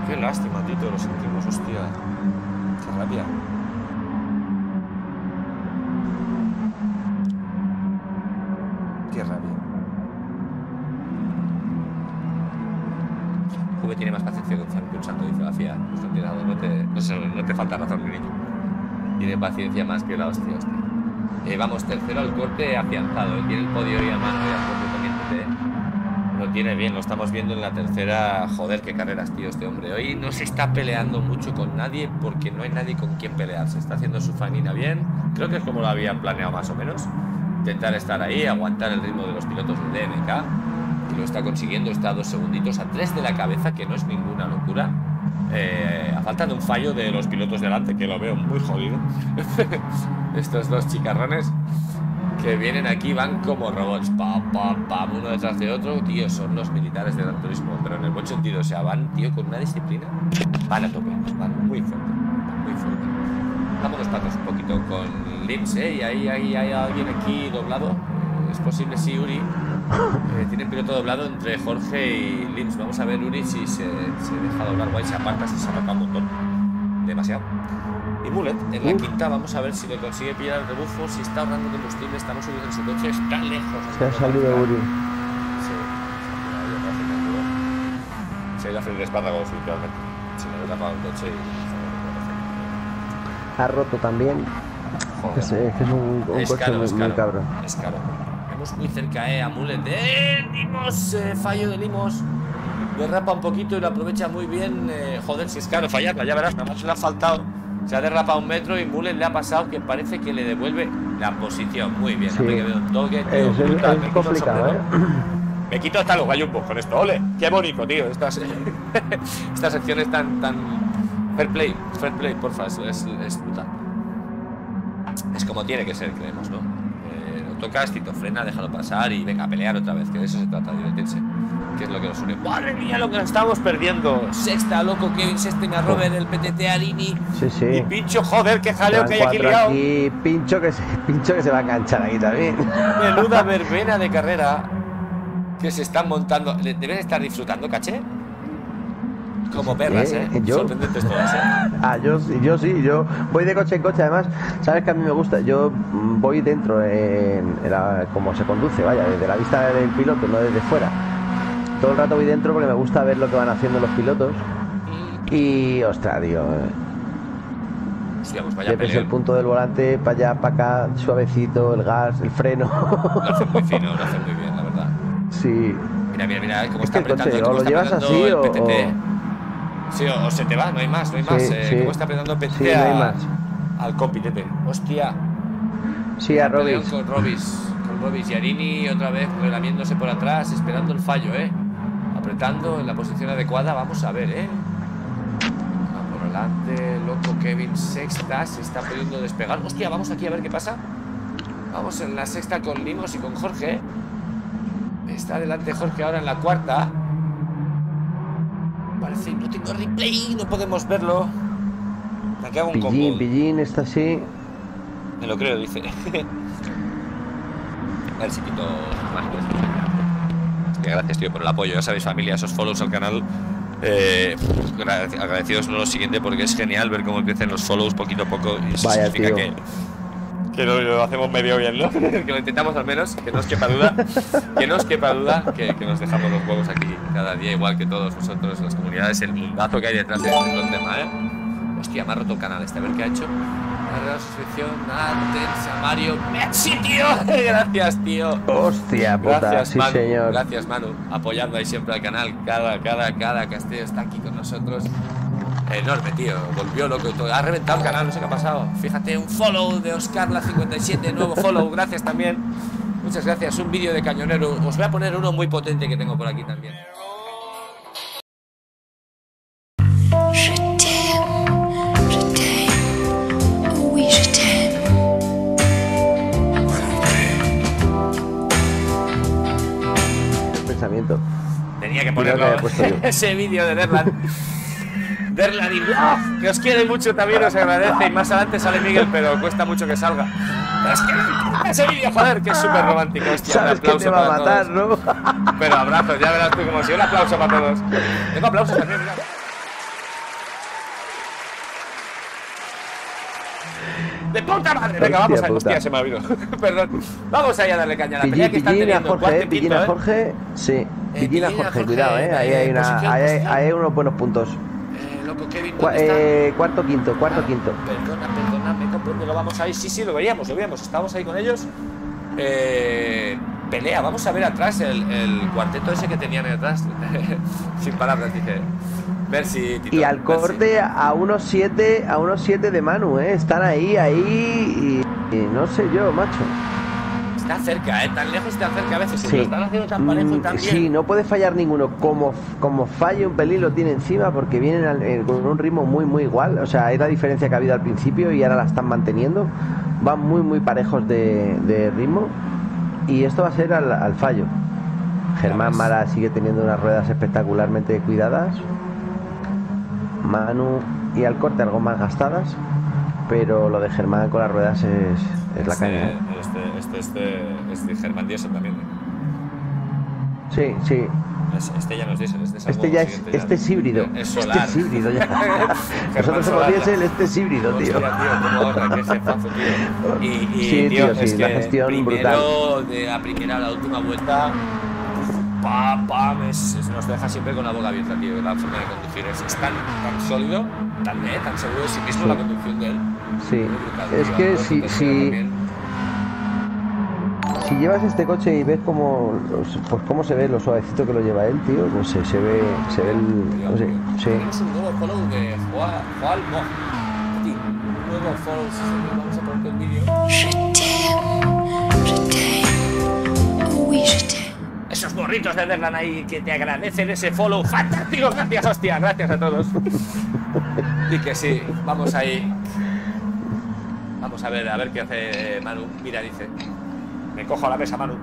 Qué lástima, Tito, lo sentimos, hostia. Qué rabia. Qué rabia. Juve tiene más paciencia que un, santo, dice la FIA. Pues no, te, no, te falta razón, niño. Tiene paciencia más que la hostia, hostia. Eh, vamos, tercero al corte afianzado. eh, Tiene el podio ahí a mano y al corte también. Lo tiene bien, lo estamos viendo en la tercera. Joder, qué carreras, tío, este hombre. Hoy no se está peleando mucho con nadie porque no hay nadie con quien pelearse. Está haciendo su fanina bien. Creo que es como lo habían planeado más o menos. Intentar estar ahí, aguantar el ritmo de los pilotos de DMK. Y lo está consiguiendo, está dos segunditos, a tres de la cabeza, que no es ninguna locura. Eh, a falta de un fallo de los pilotos delante, que lo veo muy jodido. <laughs> Estos dos chicarrones que vienen aquí van como robots, pam, pam, pam, uno detrás de otro, tío, son los militares de Gran Turismo, pero en el buen sentido, o sea, van, tío, con una disciplina, van a tope, van muy fuerte, van muy fuerte. Patos un poquito con Lims, ¿eh? Y ahí, ahí hay alguien aquí doblado, es posible, sí, Uri, eh, tiene piloto doblado entre Jorge y Lims, vamos a ver Uri si se, se deja doblar, guay, se aparta, si se aparta un montón, demasiado. Y Mulet, en la Uf. quinta, vamos a ver si le consigue pillar el rebufo, si está ahorrando combustible, estamos subidos en su coche, está lejos. Se ha salido Uri. Sí, se ha ido a freír espárragos, literalmente. Se le ha tapado el coche y... Ha roto también. Joder. Es, es un, un Es coche caro, muy, es muy caro. cabrón. Es caro. Muy cerca, eh, a Mulet. ¡Eh! Limos! eh, fallo de Limos. Derrapa un poquito y lo aprovecha muy bien. eh, joder, si es caro fallarla, ya verás, nada más le ha faltado. Se ha derrapado un metro y Mulet le ha pasado que parece que le devuelve la posición. Muy bien, Sí. hombre, que veo un toque, tío, Es, es- brutal. es Me quito ¿eh? Me quito hasta los gallumbos con esto, ole, qué bonito, tío. Estas, <laughs> estas secciones tan, tan. Fair play, fair play, porfa, es, es, es brutal. Es como tiene que ser, creemos, ¿no? Tocas, Tito frena, déjalo pasar y venga a pelear otra vez, que de eso se trata, divertirse. Que es lo que nos une. ¡Madre mía, lo que nos estamos perdiendo! Sexta, loco, Kevin Sextina, Robert, el PTT Arini. Sí, Y sí. pincho, joder, qué jaleo que hay aquí liado. aquí, pincho que, se, <laughs> pincho que se va a enganchar aquí también. Menuda verbena de carrera que se están montando. Le- Deben estar disfrutando, caché. Como perras, Eh, ¿eh? yo- Sorprendentes todas, ¿eh? Ah, yo, sí- yo sí, yo voy de coche en coche, además, sabes que a mí me gusta, yo voy dentro, en, en la- como se conduce, vaya, desde la vista del piloto, no desde fuera. Todo el rato voy dentro porque me gusta ver lo que van haciendo los pilotos. Y, ostras, eh, Hostia, pues vaya siempre es peleo. el punto del volante, para allá, para acá, suavecito, el gas, el freno. Lo hacen muy fino, lo hacen muy bien, la verdad. sí, Mira, mira, mira, cómo Es está coche, apretando, o cómo lo llevas así el o- PTT. Sí, o, o se te va, no hay más, no hay Sí, más. eh, sí. ¿Cómo está apretando el PTT Sí, no hay a- más. al compi? Hostia, sí, a Robis. con Robis. Con Robis. Yarini otra vez relamiéndose por atrás, esperando el fallo, ¿eh? Apretando en la posición adecuada, vamos a ver, ¿eh? Por delante, loco Kevin sexta, se está pudiendo despegar. Hostia, vamos aquí a ver qué pasa. Vamos en la sexta con Limos y con Jorge. Está delante Jorge ahora en la cuarta. Parece no tengo replay, no podemos verlo. Me cago un Pillín, combo. pillín, está así. Me lo creo, dice. <laughs> A ver si quito más. Que gracias, tío, por el apoyo. Ya sabéis, familia, esos follows al canal Eh, gra- agradecidos no lo siguiente porque es genial ver cómo crecen los follows poquito a poco y eso Vaya, significa tío. que, que lo, lo hacemos medio bien, ¿no? <laughs> que lo intentamos al menos, que no os quepa duda, que no os quepa duda que, que nos dejamos los huevos aquí cada día, igual que todos vosotros, las comunidades, el mundazo que hay detrás de todo el tema, ¿eh? Hostia, me ha roto el canal este, a ver qué ha hecho. La suscripción, Atensa, Mario. ¡Sí, tío! <laughs> Gracias, tío. Hostia puta, Gracias, sí Manu. señor. Gracias, Manu. Apoyando ahí siempre al canal. Cada, cada, cada Castillo está aquí con nosotros. Enorme, tío. Volvió loco y todo. Ha reventado el canal, no sé qué ha pasado. Fíjate, un follow de Oscarla57, nuevo follow. Gracias también. Muchas gracias. Un vídeo de cañonero. Os voy a poner uno muy potente que tengo por aquí también. El pensamiento. Tenía que ponerlo. yo. <laughs> Ese vídeo de Derlan. Y Love, que os quiere mucho también, os agradece. Y más adelante sale Miguel, pero cuesta mucho que salga. Pero es que ese vídeo, joder, que es súper romántico. Hostia, un Sabes que aplauso te va a matar, todos. ¿no? Pero abrazos, ya verás tú como si un aplauso para todos. Tengo aplausos también, mira. De puta madre, venga, vamos a. Hostia, se me ha olvidado. <laughs> Perdón. Vamos ahí a darle caña a la pelea que están pillín a teniendo. Jorge, eh, pillín a ¿eh? Jorge. Sí, pillín a Jorge, cuidado, eh. Ahí hay, una, hay, ahí hay unos buenos puntos. Kevin, eh, cuarto, quinto, cuarto, quinto. Perdona, perdona, me comprende, lo vamos a ir. Sí, sí, lo veíamos, lo veíamos. Estábamos ahí con ellos. Eh, pelea, vamos a ver atrás el, el cuarteto ese que tenían ahí atrás. <laughs> Sin palabras. Merci, Tito. Y al merci. corte a unos 7 a unos siete de Manu, ¿eh? Están ahí, ahí y, y no sé yo, macho. Está cerca, ¿eh? Tan lejos y tan cerca a veces. Sí. Lo están haciendo tan parejo y Mm, tan bien. sí, no puede fallar ninguno. Como, como falle un pelín lo tiene encima porque vienen al- eh, con un ritmo muy, muy igual. O sea, es la diferencia que ha habido al principio y ahora la están manteniendo. Van muy, muy parejos de, de ritmo y esto va a ser al, al fallo. Germán. Mara sigue teniendo unas ruedas espectacularmente cuidadas. Manu y al corte algo más gastadas. Pero lo de Germán con las ruedas es, es la Este, caña. Este, este, este, es de Germán Diesel también. ¿eh? Sí, sí. Es- Este ya no es Diesel, este es Este ya es, este es híbrido. Es Este solar. es híbrido ya. <laughs> Nosotros somos ya. diésel, este es híbrido, tío. Hostia, tío, jefazo, tío. Y, y Sí, tío, tío, sí, es la que gestión primero de la primera a la última vuelta, pam, pam, es- nos deja siempre con la boca abierta, tío. La forma de conducir es, es tan, tan sólido, tan, eh, tan seguro de sí mismo Sí. la conducción de él. Sí. Brutal, Es que si, si. Si llevas este coche y ves cómo, pues cómo se ve lo suavecito que lo lleva él, tío, pues se, se ve, se ve el, no sé, sí. Tenemos un nuevo follow de Juan, Juan Mo. Un nuevo follow, sí, señor. Vamos a ponerte el vídeo. Esos morritos de Derlan ahí que te agradecen ese follow. Fantástico, gracias, hostia, gracias a todos. <laughs> y que sí, vamos ahí. Vamos a ver, a ver qué hace Manu. Mira, dice. Me cojo a la mesa, Manu.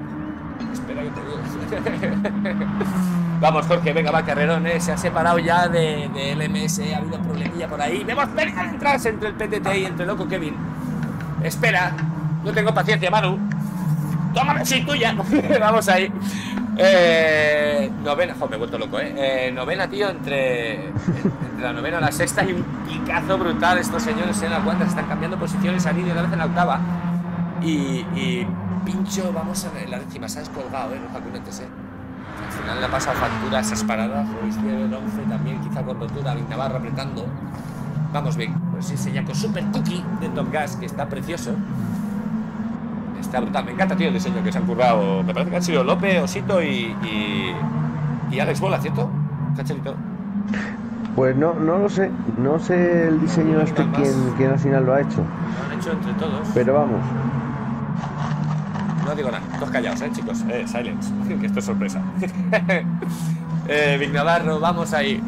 Espera que te digo. <laughs> Vamos, Jorge, venga, va, carrerón, ¿eh? Se ha separado ya de, de LMS, ha habido problemilla por ahí. Vemos pelea detrás entre el PTT y entre Loco Kevin. Espera, no tengo paciencia, Manu. Tómame, soy tuya. <laughs> Vamos ahí. Eh, novena, jo, me he vuelto loco, ¿eh? Eh, Novena, tío, entre, entre la novena y la sexta hay un picazo brutal. Estos señores en la cuenta están cambiando posiciones. Han ido una vez en la octava. Y pincho, vamos a ver, la décima, se ha descolgado, ¿eh? Los jacunetes, ¿eh? Al final le ha pasado factura a esas paradas. 9, el 11 también, quizá con rotura. Vic Navarro apretando. Vamos, Vic. Pues ese ya con Super Cookie de Top Gas, que está precioso. Está brutal. Me encanta, tío, el diseño que se han currado. Me parece que han sido Lope, Osito y, y, y Alex Bola, ¿cierto? Cachelito. Pues no, no lo sé, no sé el diseño este Más. quién, quién al final lo ha hecho, Lo han hecho entre todos. pero vamos, No digo nada. Todos callados, ¿eh, chicos? Eh, silence. que <laughs> esto es sorpresa. <laughs> eh, Vic Navarro, vamos ahí.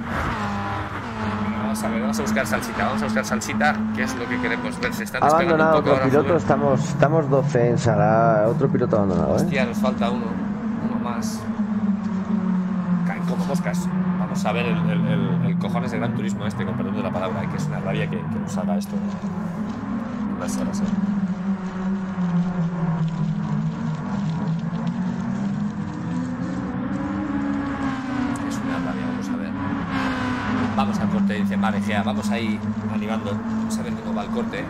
Vamos a ver, vamos a buscar salsita. Vamos a buscar salsita, que es lo que queremos ver. Se están abandonado un poco otro piloto, estamos, estamos 12 en sala, otro piloto abandonado, ¿eh? Hostia, nos falta uno. Uno más. Caen como moscas. Vamos a ver el, el, el- el cojones de gran turismo este, con perdón de la palabra, que es una rabia que, que nos haga esto. horas, eh. Es una rabia, vamos a ver. Vale, Gea, vamos ahí animando. Vamos a ver cómo va el corte.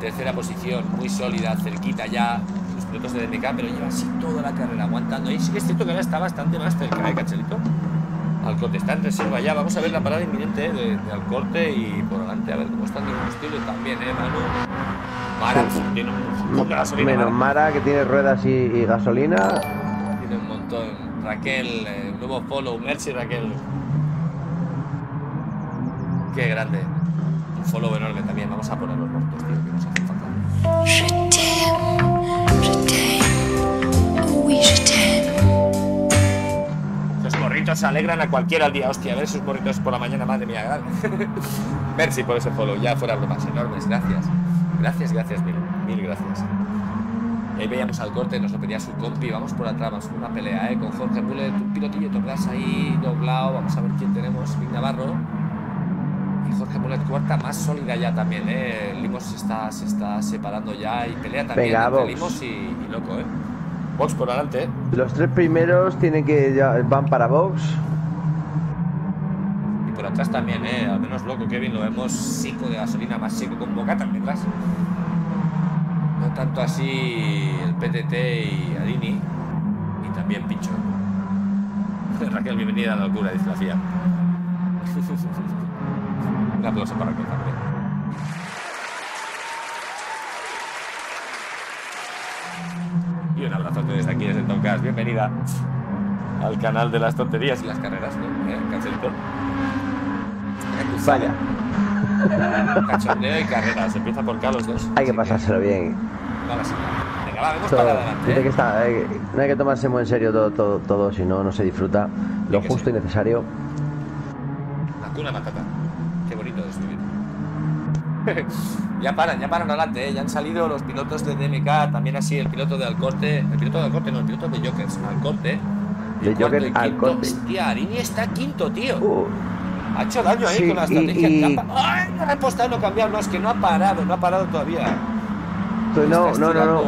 Tercera posición, muy sólida, cerquita ya. Los pilotos de DMK, pero lleva así toda la carrera aguantando. Y sí que es cierto que ahora está bastante más cerca, ¿eh, Cachelito? Al corte, está en reserva ya. Vamos a ver la parada inminente de, de al corte y por delante, a ver cómo está el combustible también, ¿eh, Manu? Mara pues, tiene un montón de gasolina. Menos Mara. Que tiene ruedas y, y gasolina. Tiene un montón. Raquel, eh, nuevo follow. Mercy, Raquel. Qué grande. Un follow enorme también. Vamos a poner los muertos, tío, que nos hacen falta. Los morritos alegran a cualquiera al día. Hostia, ver esos morritos por la mañana, madre mía. grande. <laughs> Mercy por ese follow. Ya fuera bromas enormes. Gracias. Gracias, gracias, mil, mil gracias. Y ahí veíamos al corte, nos lo pedía su compi. Vamos por atrás, vamos una pelea, ¿eh? Con Jorge Mulet, un pilotillo tocas ahí, doblado. Vamos a ver quién tenemos. Vic Navarro. Y Jorge Mulet cuarta, más sólida ya también, ¿eh? Limos se está, se está separando ya y pelea también Venga, entre Vox. Limos y, y Loco, ¿eh? Box por adelante, ¿eh? Los tres primeros tienen que ya van para Vox. Y por atrás también, ¿eh? Al menos Loco, Kevin, lo vemos seco de gasolina, más seco con bocata detrás. No tanto así el PTT y Adini. Y también Pincho. <laughs> Raquel, bienvenida a la locura, dice la FIA. <laughs> Un aplauso para Raquel también. Y un abrazote desde aquí, desde Toncas. Bienvenida al canal de las tonterías y las carreras, ¿no? ¿Eh? Cancelito. Vaya, Cachondeo y carreras. Empieza por K los dos. hay que pasárselo bien. Vamos allá. Venga, va, vamos Esto- para adelante. ¿eh? que está, eh, no hay que tomarse muy en serio todo, todo, todo, si no, no se disfruta. Lo que justo y necesario. La cuna matata. <laughs> ya paran, ya paran adelante, ¿eh? ya han salido los pilotos de DMK, también así el piloto de Alcorte, el piloto de Alcorte, no, el piloto de Jokers, Alcorte. De El cuarto Joker y quinto. Hostia, Arini está quinto, tío. Uh, Ha hecho daño ahí Sí, con la y- estrategia. y- pa- ¡Ay! No ha repostado, no ha cambiado. No, es que no ha parado, no ha parado todavía. no, no, no, no.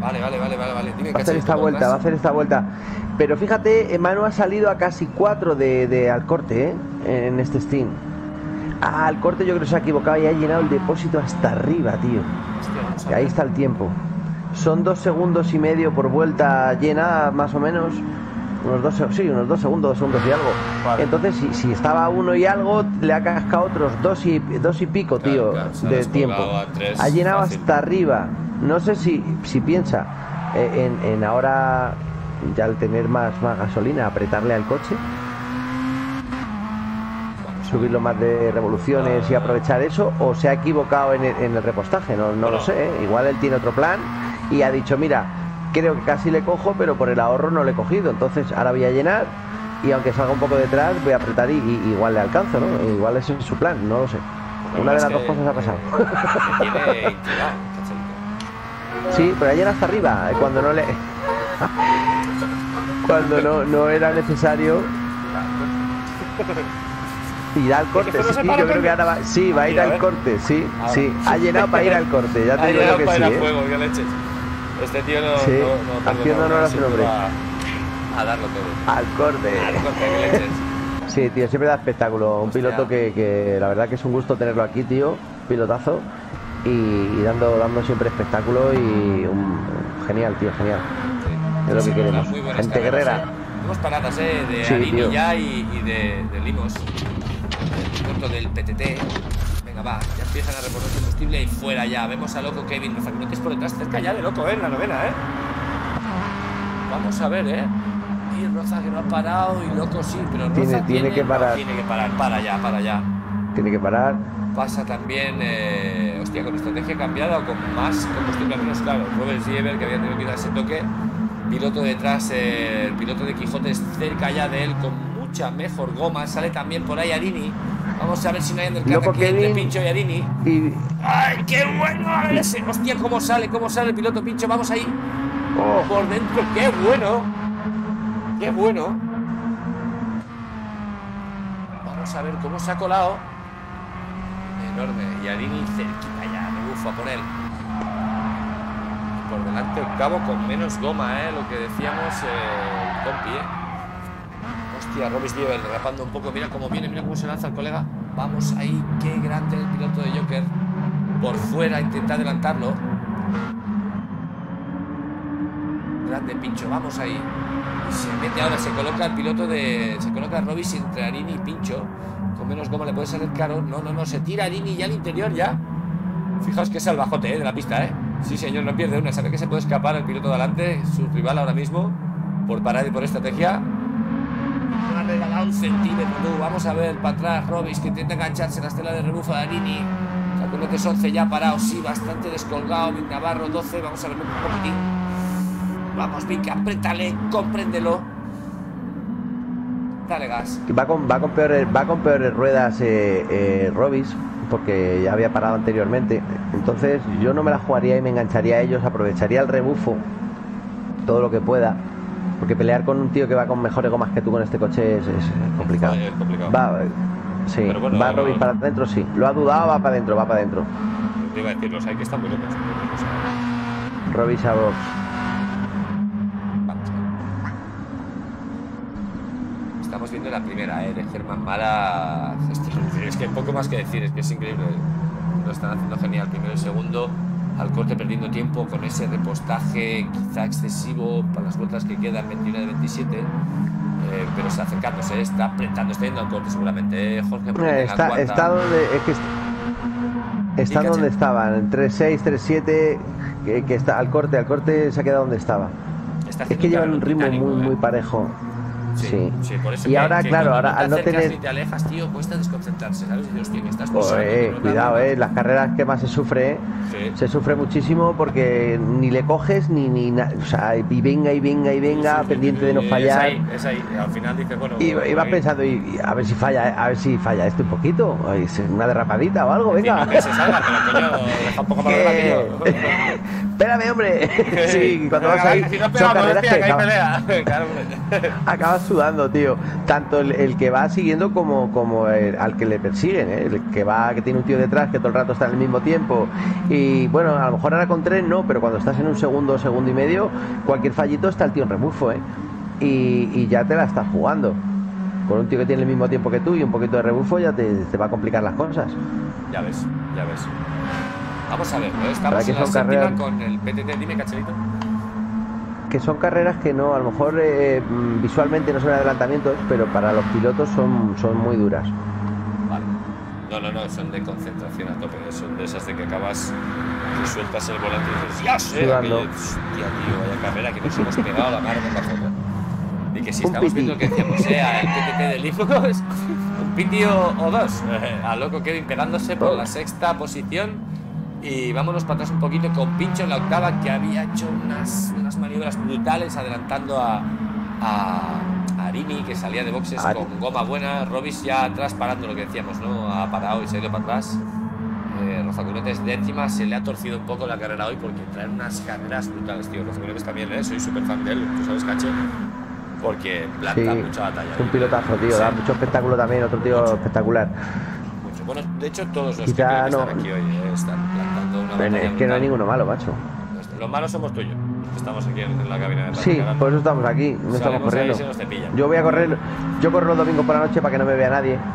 Vale, vale, vale, vale, vale. Va a hacer esta vuelta, atrás. va a hacer esta vuelta. Pero fíjate, Manu ha salido a casi 4 de, de Alcorte, ¿eh? En este Steam. Ah, Alcorte yo creo que se ha equivocado y ha llenado el depósito hasta arriba, tío. Hostia, ahí está el tiempo. Son dos segundos y medio por vuelta llena, más o menos. Unos dos, sí, unos dos segundos, dos segundos y algo. Vale. Entonces, si, si estaba uno y algo, le ha cascado otros dos y, dos y pico, tío, claro, de tiempo. Ha llenado fácil. hasta arriba. No sé si, si piensa eh, en, en ahora, ya al tener más, más gasolina, apretarle al coche, subirlo más de revoluciones y aprovechar eso, o se ha equivocado en el, en el repostaje, no, no lo sé. ¿eh? Igual él tiene otro plan y ha dicho, mira, creo que casi le cojo, pero por el ahorro no le he cogido. Entonces ahora voy a llenar y aunque salga un poco detrás, voy a apretar y, y- igual le alcanzo, ¿no? Igual ese es su plan, no lo sé. Una de las dos cosas ha pasado. <laughs> tiene. Sí, pero ayer hasta arriba, eh, cuando no le. <laughs> cuando no, no era necesario <laughs> ir al corte. Sí, yo creo que ahora va. Sí, va a ir a al corte, sí, Ahora. sí. Ha llenado para ir al corte, ya te digo que para sí. ir a ¿eh? fuego. Este tío no, Sí, no, no perdona haciendo honor a su nombre. A darlo todo. Al corte. Al corte, qué leches. Sí, tío, siempre da espectáculo. Un Hostia. piloto que, que la verdad que es un gusto tenerlo aquí, tío. Pilotazo. Y, y dando, dando siempre espectáculo y un, genial, tío, genial. Sí. Es lo Sí, que queremos. Gente carreras, guerrera. ¿eh? Tenemos paradas, ¿eh? De Sí, y, y de, de Limos. El corto del PTT. Venga, va. Ya empiezan a reponer combustible y fuera ya. Vemos a Loco Kevin. Los es por detrás. Cerca ya de Loco, ¿eh? En la novena, ¿eh? Vamos a ver, ¿eh? Y Roza que no ha parado y Loco sí, pero Roza Tiene- tiene que no, parar. tiene que parar. Para ya, para ya. Tiene que parar. Pasa también, eh, hostia, con estrategia cambiada o con más combustible al menos claro. Robert Sieber, que había tenido que dar ese toque. Piloto detrás, eh, el piloto de Quijote es cerca ya de él con mucha mejor goma. Sale también por ahí Arini. Vamos a ver si no hay undercut Loco aquí entre. Pincho y Arini. Y. ¡Ay, qué bueno! A ver ese. Hostia, cómo sale, cómo sale el piloto Pincho. Vamos ahí. ¡Oh! Por dentro, qué bueno. Qué bueno. Vamos a ver cómo se ha colado. Enorme. Y Arini cerquita ya, me bufa por él. Por delante octavo con menos goma, ¿eh? Lo que decíamos eh, el compi, ¿eh? Robis, tío, derrapando un poco. Mira cómo viene, mira cómo se lanza el colega. Vamos ahí, qué grande el piloto de Joker. Por fuera, intenta adelantarlo. Grande Pincho, vamos ahí. Se mete ahora, se coloca el piloto de. Se coloca Robis entre Arini y Pincho. Con menos goma le puede salir caro. No, no, no, se tira Arini ya al interior ya. Fijaos que es salvajote ¿eh? de la pista, ¿eh? Sí, señor, no pierde una. Sabe que se puede escapar el piloto de adelante, su rival ahora mismo, por parar y por estrategia. Regalado un centímetro. Vamos a ver para atrás, Robis, que intenta engancharse en la estela de rebufo de Arini. Calculetes 11 ya parado, sí, bastante descolgado. Vic Navarro 12, vamos a verlo un poquitín. Vamos, Vic, apriétale, compréndelo. Dale gas. Va con, va con, peores, va con peores ruedas eh, eh, Robis, porque ya había parado anteriormente. Entonces yo no me la jugaría y me engancharía a ellos, aprovecharía el rebufo todo lo que pueda. Porque pelear con un tío que va con mejores gomas que tú con este coche es, es complicado. Es complicado. Va, eh, sí, bueno, va no- Robis para adentro, sí. Lo ha dudado, va para adentro, va para adentro. Te iba a decir, los hay que están muy locos. Robis a box. Estamos viendo la primera, ¿eh? De Germán. Esto- Es que poco más que decir, es que es increíble. Lo están haciendo genial. Primero y segundo, al corte perdiendo tiempo con ese repostaje quizá excesivo para las vueltas que quedan, 21 de 27. eh, pero está acercándose, está apretando, está yendo al corte seguramente. ¿eh? Jorge Eh, está, está donde es que est- está caché. donde estaban, en 3-6, 3-7, que, que está al corte, al corte se ha quedado donde estaba. Está Es que llevan un ritmo titánico, muy, ¿eh? muy parejo. Sí. Sí, por eso Y que- ahora, que claro, ahora te al no tener- y te alejas, tío, cuesta desconcentrarse, ¿sabes? Y hostia, que estás Pues, eh, cuidado, da- eh, las carreras que más se sufre, eh, Sí. se sufre muchísimo porque ni le coges ni ni na- o sea, y venga y venga y venga, pendiente de no es fallar. ahí, es ahí. Al final dices, bueno. Y, vas ahí. pensando, y, y a ver si falla, eh, a ver si falla esto un poquito, una derrapadita o algo, venga. que se salga, pero coño, deja un poco <laughs> ¿Qué? <laughs> Espérame, hombre. <laughs> Sí, <laughs> cuando vas ahí, Si no son pegamos, carreras hostia, que que hay acabas- pelea. <laughs> Claro, hombre. acabas sudando, tío. Tanto el, el que va siguiendo como, como el- al que le persiguen, ¿eh? el que va, que tiene un tío detrás que todo el rato está en el mismo tiempo. Y bueno, a lo mejor ahora con tres no, pero cuando estás en un segundo, segundo y medio, cualquier fallito está el tío en rebufo, ¿eh? Y, y ya te la estás jugando. Con un tío que tiene el mismo tiempo que tú y un poquito de rebufo ya te, te va a complicar las cosas. Ya ves, ya ves. Vamos a ver. Para estamos que en la son carreras- con el PTT. Dime, cachelito. Que son carreras que no, a lo mejor eh, mm, visualmente no son adelantamientos, pero para los pilotos son, son muy duras. Vale. No, no, no, son de concentración a tope. Son de esas de que acabas, que sueltas el volante y dices, ¡ya sé! Hostia, tío, vaya carrera que nos hemos pegado la mano con la foto. Y que si estamos viendo que decíamos, eh, al PTT del Limbo es un piti o, o dos. <laughs> A loco Kevin pegándose por la sexta posición. Y vámonos para atrás un poquito con Pincho en la octava, que había hecho unas, unas maniobras brutales adelantando a, a, Arini, que salía de boxes Ari- con goma buena. Robis ya atrás parando lo que decíamos, ¿no? Ha parado y se ha ido para atrás. Eh, Rozacunetes décima, se le ha torcido un poco la carrera hoy porque trae unas carreras brutales, tío. Rozacunetes también, ¿eh? Soy súper fan de él, tú sabes, Cache. Porque planta Sí, mucha batalla. es un pilotazo, tío, Sí, da mucho espectáculo también, otro tío espectacular. mucho. Bueno, de hecho, todos los Quizá que no. están aquí hoy eh, están es que no hay ninguno malo, macho. Los malos somos tuyos, estamos aquí en, la cabina de Sí, por eso estamos aquí, no estamos Salimos corriendo. y se nos cepillan. Yo voy a correr, yo corro los domingos por la noche para que no me vea nadie. <laughs>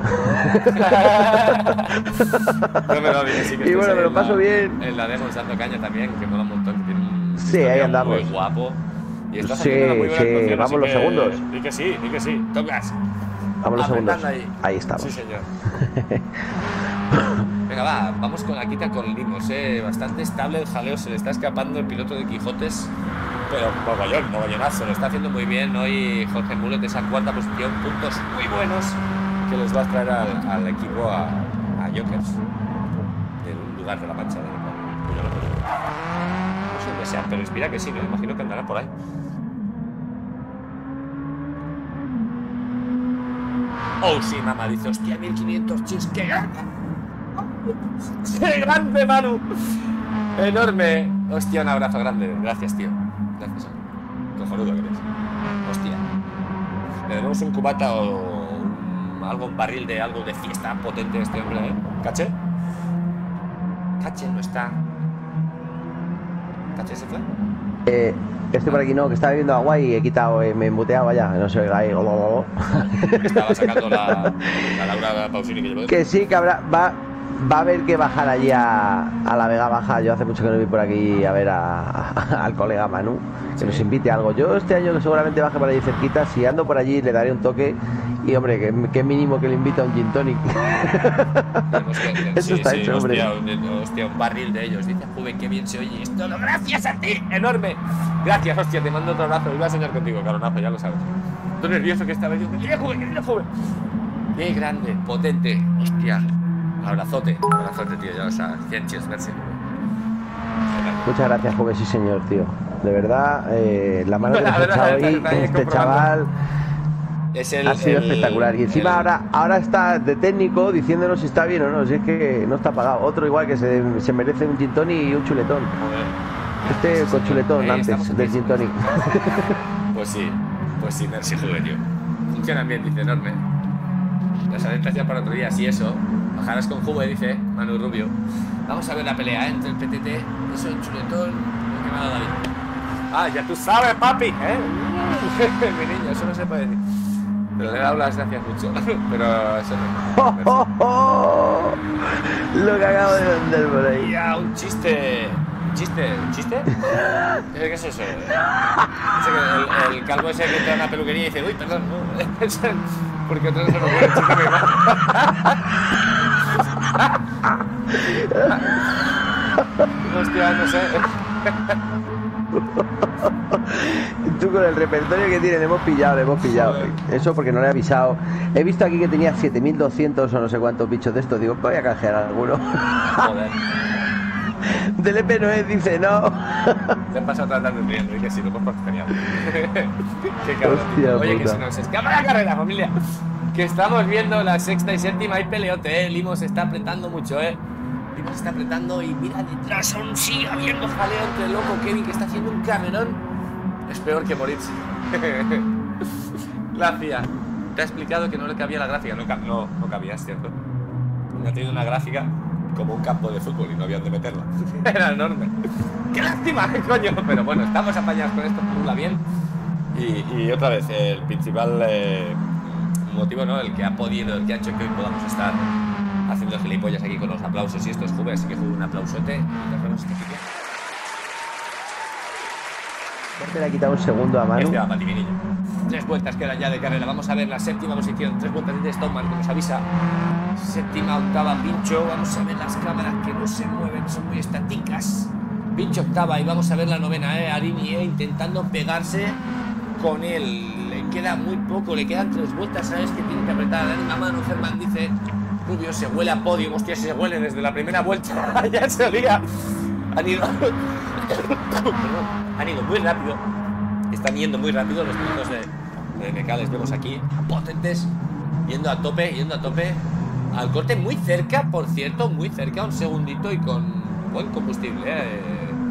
No me va bien, sí que Y bueno, me lo la- paso bien. En la demo dando caña también, que mola un montón. Que tiene un Sí, ahí andamos. Muy guapo. Y estás Sí, sí, vamos los que- segundos. Di que sí, di que sí. Tocas. Vamos los segundos. Ahí. Ahí estamos. Sí, señor. <laughs> Venga, va, vamos con la quita con Limos, eh. Bastante estable el jaleo, se le está escapando el piloto de Quijotes. Pero mogollón, mogollonazo, lo está haciendo muy bien. Hoy Jorge Mulet, esa cuarta posición, puntos muy buenos que les va a traer al, al equipo a, a Jokers. En un lugar de la mancha de No sé dónde sea, pero inspira que sí, me imagino que andará por ahí. Oh, sí, mamá, dice, hostia, 1500 chis, qué grande. <laughs> ¡Qué grande, Manu! Enorme. Hostia, un abrazo grande. Gracias, tío. Gracias. Cojonudo que eres. Hostia. Le debemos un cubata o un- algo, un barril de algo de fiesta potente este hombre, ¿eh? ¿Caché? ¿Caché no está? ¿Caché se fue? Eh, Estoy por aquí, no, que estaba viendo agua y he quitado, eh, me he embuteado ya, no se oiga ahí. Estaba sacando la, <laughs> la Laura Pausini que llevo. Que sí, que habrá, va, va a haber que bajar allí a, a la Vega Baja. Yo hace mucho que no vi por aquí a ver a- a- al colega Manu, que nos invite a algo. Yo este año seguramente baje por allí cerquita, si ando por allí le daré un toque. Y hombre, que, que mínimo que le invite a un gin tonic. Que- Eso está hecho, hombre. hostia, un, hostia, un barril de ellos. Dice, joven, qué bien se oye esto. No, gracias a ti, enorme. Gracias, hostia, te mando otro abrazo. Iba a soñar contigo, caronazo, ya lo sabes. Estoy nervioso que yo. Joven, qué joven. Qué grande, potente. Hostia. Abrazote, abrazote, tío, ya lo sabes. Cien chis, merci. Muchas gracias, joven, sí señor, tío. De verdad, eh, la mano que <laughs> La nos ha verdad, echado ahí este chaval Es el, ha sido el- espectacular. Y encima el- ahora, ahora está de técnico diciéndonos si está bien o no, si es que no está pagado. Otro igual que se, se merece un gin tonic y un chuletón. Joder. Este con chuletón Eh, antes del gin tonic. <laughs> Pues sí, pues sí, merci, joven, tío. Funcionan bien, dice enorme. Las alertas ya para otro día, sí, eso. Bajarás con Juve, dice Manu Rubio. Vamos a ver la pelea ¿eh? entre el PTT, eso, el chuletón, lo que me ha dado David. Ah, ya tú sabes, papi, ¿eh? <laughs> Mi niño, eso no se puede decir. Pero le he dado las gracias mucho. <laughs> Pero eso no. ¡Oh, oh, oh! Lo que acabo de vender por ahí. Ya, un chiste. ¿Un chiste? ¿Un chiste? ¿Qué es eso? El, el calvo ese que entra a una peluquería y dice, uy, perdón, no. <laughs> El- Porque otro no se ocurre el chiste. Hostia, no sé. Tú con el repertorio que tienes, le hemos pillado, le hemos pillado. Eso porque no le he avisado. He visto aquí que tenía 7200 o no sé cuántos bichos de estos. Digo, voy a canjear alguno. Joder. Del EP no es, dice no. Te has pasado tratando de riendo y que sí, lo pasado genial. <laughs> Qué cabrón. Hostia Oye, que puta. se nos escapa la carrera, familia. Que estamos viendo la sexta y séptima y peleote, ¿eh? Limos está apretando mucho, ¿eh? Limos está apretando y mira detrás aún sigue habiendo jaleo entre el loco Kevin que está haciendo un carrerón. Es peor que morirse. <laughs> la CIA. Te ha explicado que no le cabía la gráfica. No, no, no cabía, es cierto. No ha tenido una gráfica como un campo de fútbol y no habían de meterla. <laughs> Era enorme. ¡Qué lástima, <laughs> coño! Pero bueno, estamos apañados con esto, pula bien. Y, y otra vez, el principal eh, motivo, ¿no? El que ha podido, el que ha hecho que hoy podamos estar haciendo gilipollas aquí con los aplausos y esto es Juve, así que Juve, un aplausote y nos vemos este le ha quitado un segundo a Manu. Este va. Tres vueltas quedan ya de carrera. Vamos a ver la séptima posición. Tres vueltas de Stoneman que nos avisa. Séptima, octava, Pincho. Vamos a ver las cámaras que no se mueven, son muy estáticas. Pincho octava y vamos a ver la novena, ¿eh? Arini, ¿eh? Intentando pegarse con él. Le queda muy poco, le quedan tres vueltas, ¿sabes? Que tiene que apretar. Dani Mamano, Germán dice. Rubio se huele a podio. Hostia, se huele desde la primera vuelta. <laughs> ya se olía. Han ido. <laughs> Han ido muy rápido. Están yendo muy rápido los pilotos de, de MK, les vemos aquí, potentes, yendo a tope, yendo a tope. Al corte muy cerca, por cierto, muy cerca, un segundito y con buen combustible, ¿eh?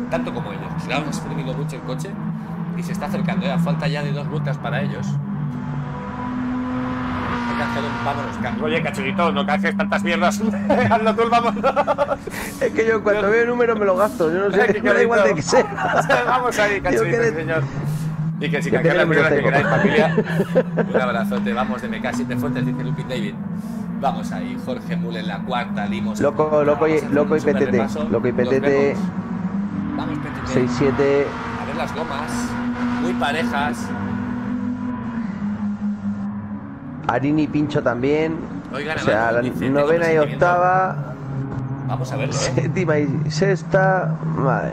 tanto como ellos. Se han exprimido mucho el coche y se está acercando, ¿eh? falta ya de dos vueltas para ellos. He canjeado un vámonos. Oye, cachorrito, no canjes tantas mierdas. <laughs> Hazlo tú, el vámonos. Es que yo cuando veo números me lo gasto. Yo no sé, <laughs> Qué me da igual de que sea. <laughs> Vamos ahí, cachorrito, que señor. Y que si Que canjean las mierdas que queráis, familia. Un abrazote, vamos de MK, siete fuertes, dice Lupin David. Vamos ahí, Jorge Mule en la cuarta, Limos. Loco, loco y- loco y PTT, loco y PTT. Vamos, PTT. 6-7. A ver las gomas, muy parejas. Arini Pincho también. O sea, la novena y octava, Vamos a verlo, ¿eh? séptima y sexta. Madre.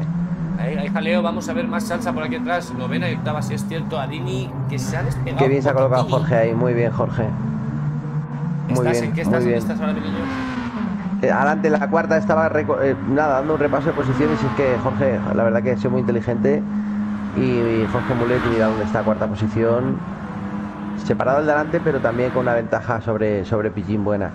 Ahí, ahí jaleo, vamos a ver más salsa por aquí atrás. Novena y octava, si es cierto. Adini, que se ha despegado. Qué bien se ha colocado. Jorge ahí. Muy bien, Jorge. Muy ¿Estás bien, en qué estás? ¿Dónde bien. estás ahora, mi niño? Eh, Adelante en la cuarta estaba eh, nada, dando un repaso de posiciones y es que Jorge, la verdad que ha sido muy inteligente y Jorge Mulet mira dónde está cuarta posición, separado del delante pero también con una ventaja sobre, sobre Pichín buena.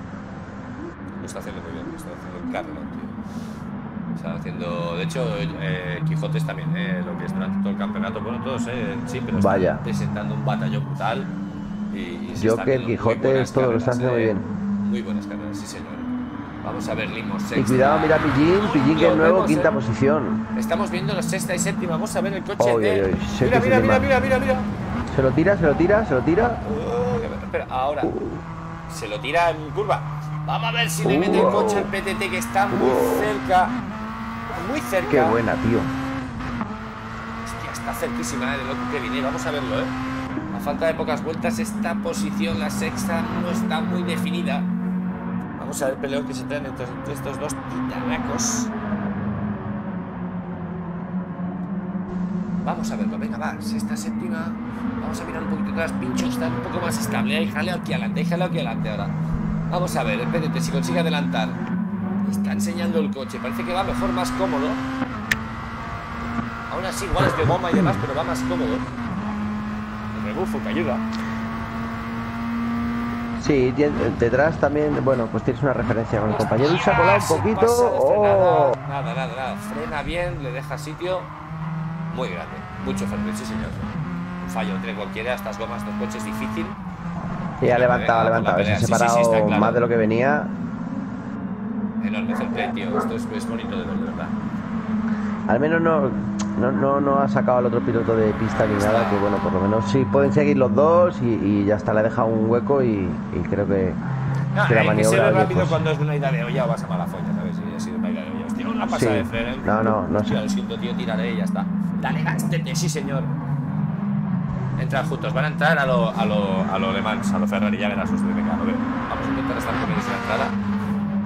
Lo está haciendo muy bien, lo está haciendo carrerón, tío. Está haciendo, de hecho, eh, Quijotes también, eh, lo que es durante todo el campeonato, bueno, todos, eh, sí, pero Vaya. presentando un batallón brutal. Y, y viendo muy Quijotes, buenas todo lo carreras, haciendo muy eh, bien. Muy buenas carreras, sí, señor. Vamos a ver, Limos. Y sexta. cuidado, mira Pillín, Pillín que es nuevo, vemos, quinta ¿eh? posición. Estamos viendo la sexta y séptima. Vamos a ver el coche Oy, de. oy, oy, sé Mira, mira, mira, mira, mira, mira. Se lo tira, se lo tira, se lo tira. Que- Espera, ahora. Se lo tira en curva. Vamos a ver si le mete el Wow. coche al PTT que está muy Wow. cerca. Muy cerca. Qué buena, tío. Hostia, está cerquísima eh, de lo que viene. Vamos a verlo, ¿eh? A falta de pocas vueltas, esta posición, la sexta, no está muy definida. Vamos a ver el peleo que se traen entre, estos dos titanacos. Vamos a verlo, venga, va. Sexta, séptima. Vamos a mirar un poquito atrás. Pincho está un poco más estable. Ahí, jaleo aquí adelante, ahí, jaleo aquí adelante ahora. Vamos a ver, PDT si consigue adelantar. Está enseñando el coche. Parece que va mejor, más cómodo. Aún así, igual es de goma y demás, pero va más cómodo. El rebufo que ayuda. Sí, detrás también, bueno, pues tienes una referencia con el compañero. Se ha colado un poquito. Oh. Nada, nada, nada. Frena bien, le deja sitio. Muy grande. Mucho freno, sí, señor. Un fallo entre cualquiera, estas gomas, estos coches difícil. Y ha levantado, ha levantado. Se ha Sí, sí, sí, separado claro. más de lo que venía. Enorme fair tío. Esto es, es bonito de ver, de verdad. Al menos no, no, no, no ha sacado al otro piloto de pista ni nada. Que bueno, por lo menos sí pueden seguir los dos. Y, y ya está, le ha dejado un hueco. Y, y creo que, No, la rápido pues, cuando es una ida de olla o vas a mala folla, ¿sabes? Y ha sido una ida de olla. Hostia, una pasada Sí. de freno. No, no, no. Lo siento, tío, tiraré y ya está. Dale, gástete, sí, señor. Entran juntos, van a entrar a lo, a lo, a lo Le Mans, a lo Ferrari, ya verás los de veo. Vamos a intentar estar con ellos en la entrada,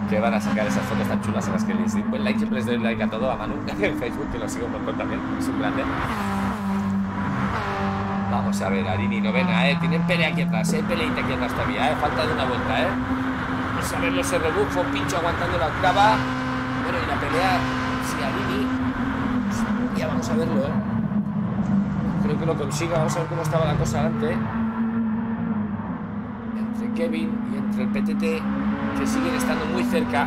que van a sacar esas fotos tan chulas en las que les di buen like, siempre les doy like a todo, a Manu, <laughs> en Facebook, que lo sigo un montón también, es un grande. Vamos a ver, Arini novena, eh, tienen pelea aquí atrás, eh, peleita aquí atrás todavía, eh, falta de una vuelta, eh. Vamos a verlo ese rebufo, pincho aguantando la octava. Bueno, y la pelea, si Arini, ya vamos a verlo, eh. Creo que lo consiga, vamos a ver cómo estaba la cosa antes. Entre Kevin y entre el PTT, que siguen estando muy cerca.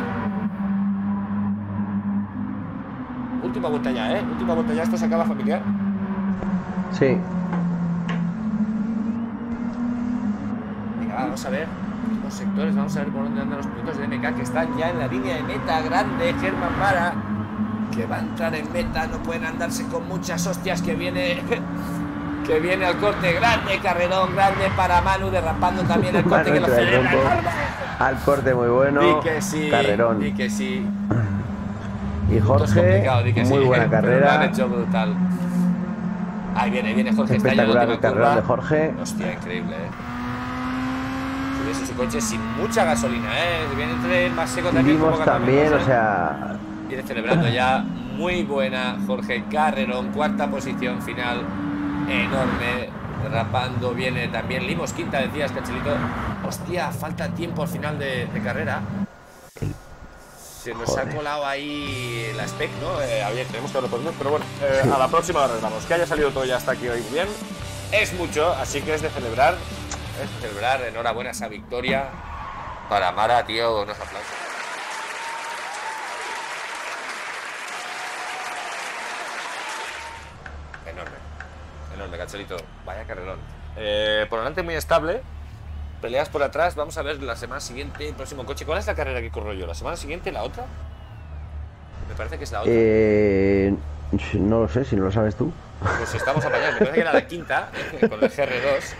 Última vuelta ya, ¿eh? Última vuelta ya, esto se acaba familiar. Sí. Venga, va, vamos a ver los sectores, vamos a ver por dónde andan los pilotos de MK que están ya en la línea de meta grande. Germán Mara, que va a entrar en meta, no pueden andarse con muchas hostias que viene. <laughs> Que viene al corte grande, carrerón grande para Manu, derrapando también el <laughs> corte que lo celebra. Al corte muy bueno. Di que sí, Carrerón. di que sí. Y Jorge, di que muy sí, buena <laughs> Lo han carrera. hecho brutal. Ahí viene, viene Jorge. está Espectacular el carrerón curva. de Jorge. Hostia, increíble, eh. Subiese su coche sin mucha gasolina, eh. Viene entre el más seco también. vimos poca también, o sea, Viene celebrando ya. Muy buena Jorge Carrerón, cuarta posición final. Enorme. Derrapando, viene también Limos, quinta, decías, Cachelito. Hostia, falta tiempo al final de, de carrera. Se nos ha colado ahí la spec, ¿no? Eh, tenemos que responder, pero bueno, eh, a la próxima lo arreglamos. Que haya salido todo ya hasta aquí hoy bien. Es mucho, así que es de celebrar. Es de celebrar, enhorabuena esa victoria. Para Mara, tío, unos aplausos. Enorme. Enorme, cachelito. Vaya carrerón. Eh, por delante muy estable. Peleas por atrás. Vamos a ver la semana siguiente, el próximo coche. ¿Cuál es la carrera que corro yo? ¿La semana siguiente, la otra? Me parece que es la otra. eh, no lo sé, si no lo sabes tú. Pues estamos apañados. Me parece que era la quinta <laughs> con el GR2.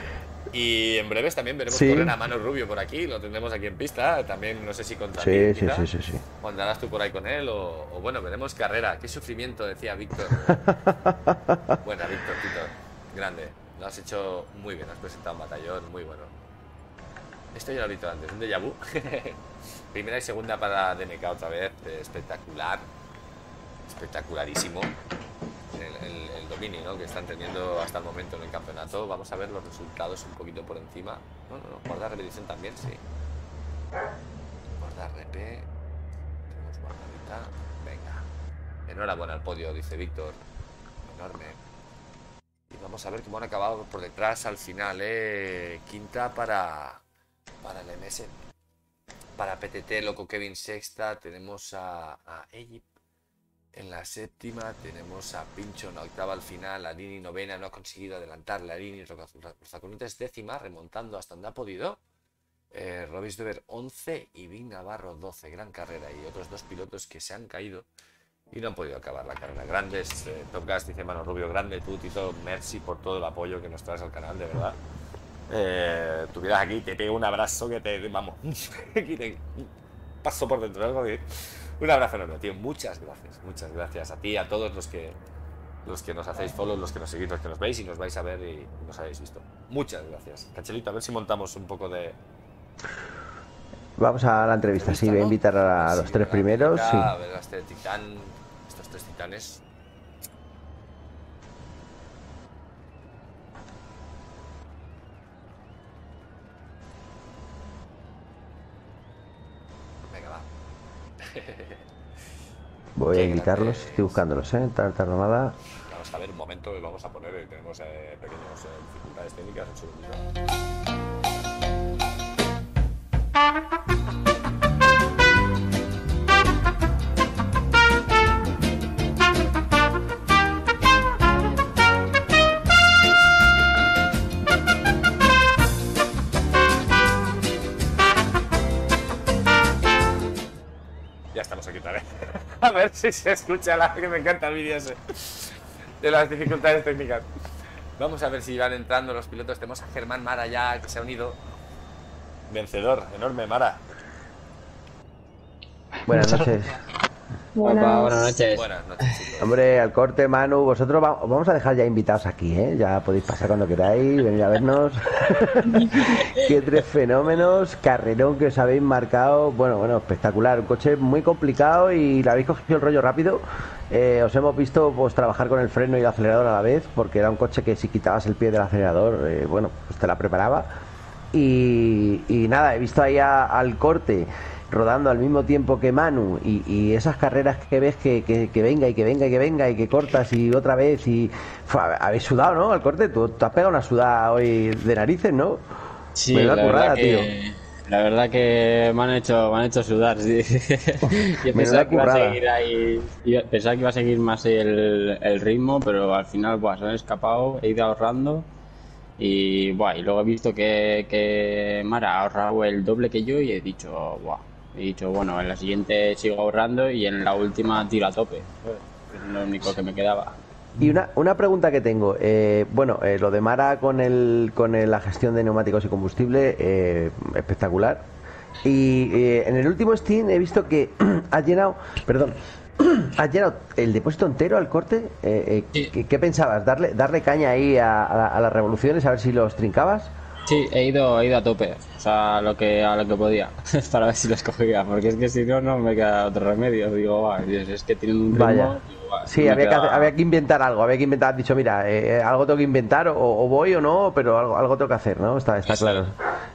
Y en breves también veremos Sí. correr a Mano Rubio por aquí. Lo tendremos aquí en pista. También no sé si contra Sí, ti, sí, sí, sí, sí. O andarás tú por ahí con él. O, o bueno, veremos carrera. Qué sufrimiento, decía Víctor. <laughs> Buena, Víctor, Tito. Grande. Lo has hecho muy bien. Has presentado un batallón muy bueno. Esto ya lo he visto antes. Un déjà vu. <laughs> Primera y segunda para DMK otra vez. espectacular. Espectacularísimo el, el- dominio ¿no? que están teniendo hasta el momento en el campeonato. Vamos a ver los resultados un poquito por encima. No, no, no, guardar repetición también, sí. Guardar rep. Tenemos guardadita. Venga. Enhorabuena al podio, dice Víctor. Enorme. Y vamos a ver cómo han acabado por detrás al final, ¿eh? Quinta para, para el MS. Para PTT, Loco Kevin sexta. Tenemos a, a Egypt en la séptima tenemos a Pincho en la octava al final, Larini novena, no ha conseguido adelantar, Larini, Rozaconita es décima, remontando hasta donde ha podido. eh, Robis Dever 11 y Vin Navarro 12. Gran carrera. Y otros dos pilotos que se han caído y no han podido acabar la carrera. Grandes, eh, Top Gas dice Mano Rubio, grande tú, Tito, merci por todo el apoyo que nos traes al canal, de verdad. Eh, tuvieras aquí, te pego un abrazo que te, vamos, <laughs> aquí te paso por dentro que- Un abrazo enorme, tío. Muchas gracias, muchas gracias a ti, a todos los que los que nos hacéis follow, los que nos seguís, los que nos veis y nos vais a ver y nos habéis visto. Muchas gracias. Cachelito, a ver si montamos un poco de... Vamos a la entrevista, sí, voy a invitar a, a los Sí, tres primeros. Sí. A ver, a este titán, estos tres titanes. Venga, va. Voy a Qué invitarlos, grandes. estoy buscándolos, ¿eh? Tar- tardo nada. Vamos a ver un momento, y vamos a poner, eh, tenemos eh, pequeñas eh, dificultades técnicas, un segundito. <laughs> A ver si se escucha la que me encanta el vídeo ese. De las dificultades técnicas. Vamos a ver si van entrando los pilotos. Tenemos a Germán Mara ya que se ha unido. Vencedor, enorme Mara. Buenas noches. Opa, buenas noches. Buenas noches, chicos. Hombre, al corte, Manu, vosotros va- vamos a dejar ya invitados aquí, ¿eh? Ya podéis pasar cuando queráis, venir a vernos. <laughs> Qué tres fenómenos, carrerón que os habéis marcado. Bueno, bueno, espectacular. Un coche muy complicado y le habéis cogido el rollo rápido. Eh, os hemos visto pues trabajar con el freno y el acelerador a la vez, porque era un coche que si quitabas el pie del acelerador, eh, bueno, pues te la preparaba. Y, y nada, he visto ahí a- al corte rodando al mismo tiempo que Manu y, y esas carreras que ves que, que- que venga y que venga y que venga y que cortas y otra vez y Fua, habéis sudado, ¿no? Al corte, tú te has pegado una sudada hoy de narices, ¿no? Sí, Menuda la currada, verdad que, la verdad que me han hecho, me han hecho sudar. Sí. <laughs> Yo pensaba que iba a seguir ahí, pensaba que iba a seguir más el, el ritmo, pero al final, buah, se han escapado, he ido ahorrando y, buah, y luego he visto que, que Mara ha ahorrado el doble que yo y he dicho, buah, he dicho, bueno, en la siguiente sigo ahorrando y en la última tiro a tope. Es lo único que me quedaba. Y una, una pregunta que tengo, eh, bueno, eh, lo de Mara con el, con el- la gestión de neumáticos y combustible, eh, espectacular. Y eh, en el último Steam he visto que <clears throat> has llenado, perdón, <clears throat> has llenado el depósito entero al corte. Sí. ¿qué, qué pensabas? ¿Darle, darle caña ahí a, a a las revoluciones a ver si los trincabas? Sí, he ido, he ido a tope, o sea, a lo que, a lo que podía, <laughs> para ver si los cogía, porque es que si no, no me queda otro remedio. Digo, Dios, es que tienen un ritmo. Vaya. digo, Sí, había que, hacer- había que inventar algo, había que inventar, has dicho, mira, eh, eh, algo tengo que inventar, o, o voy o no, pero algo, algo tengo que hacer, ¿no? Está, está Eso claro.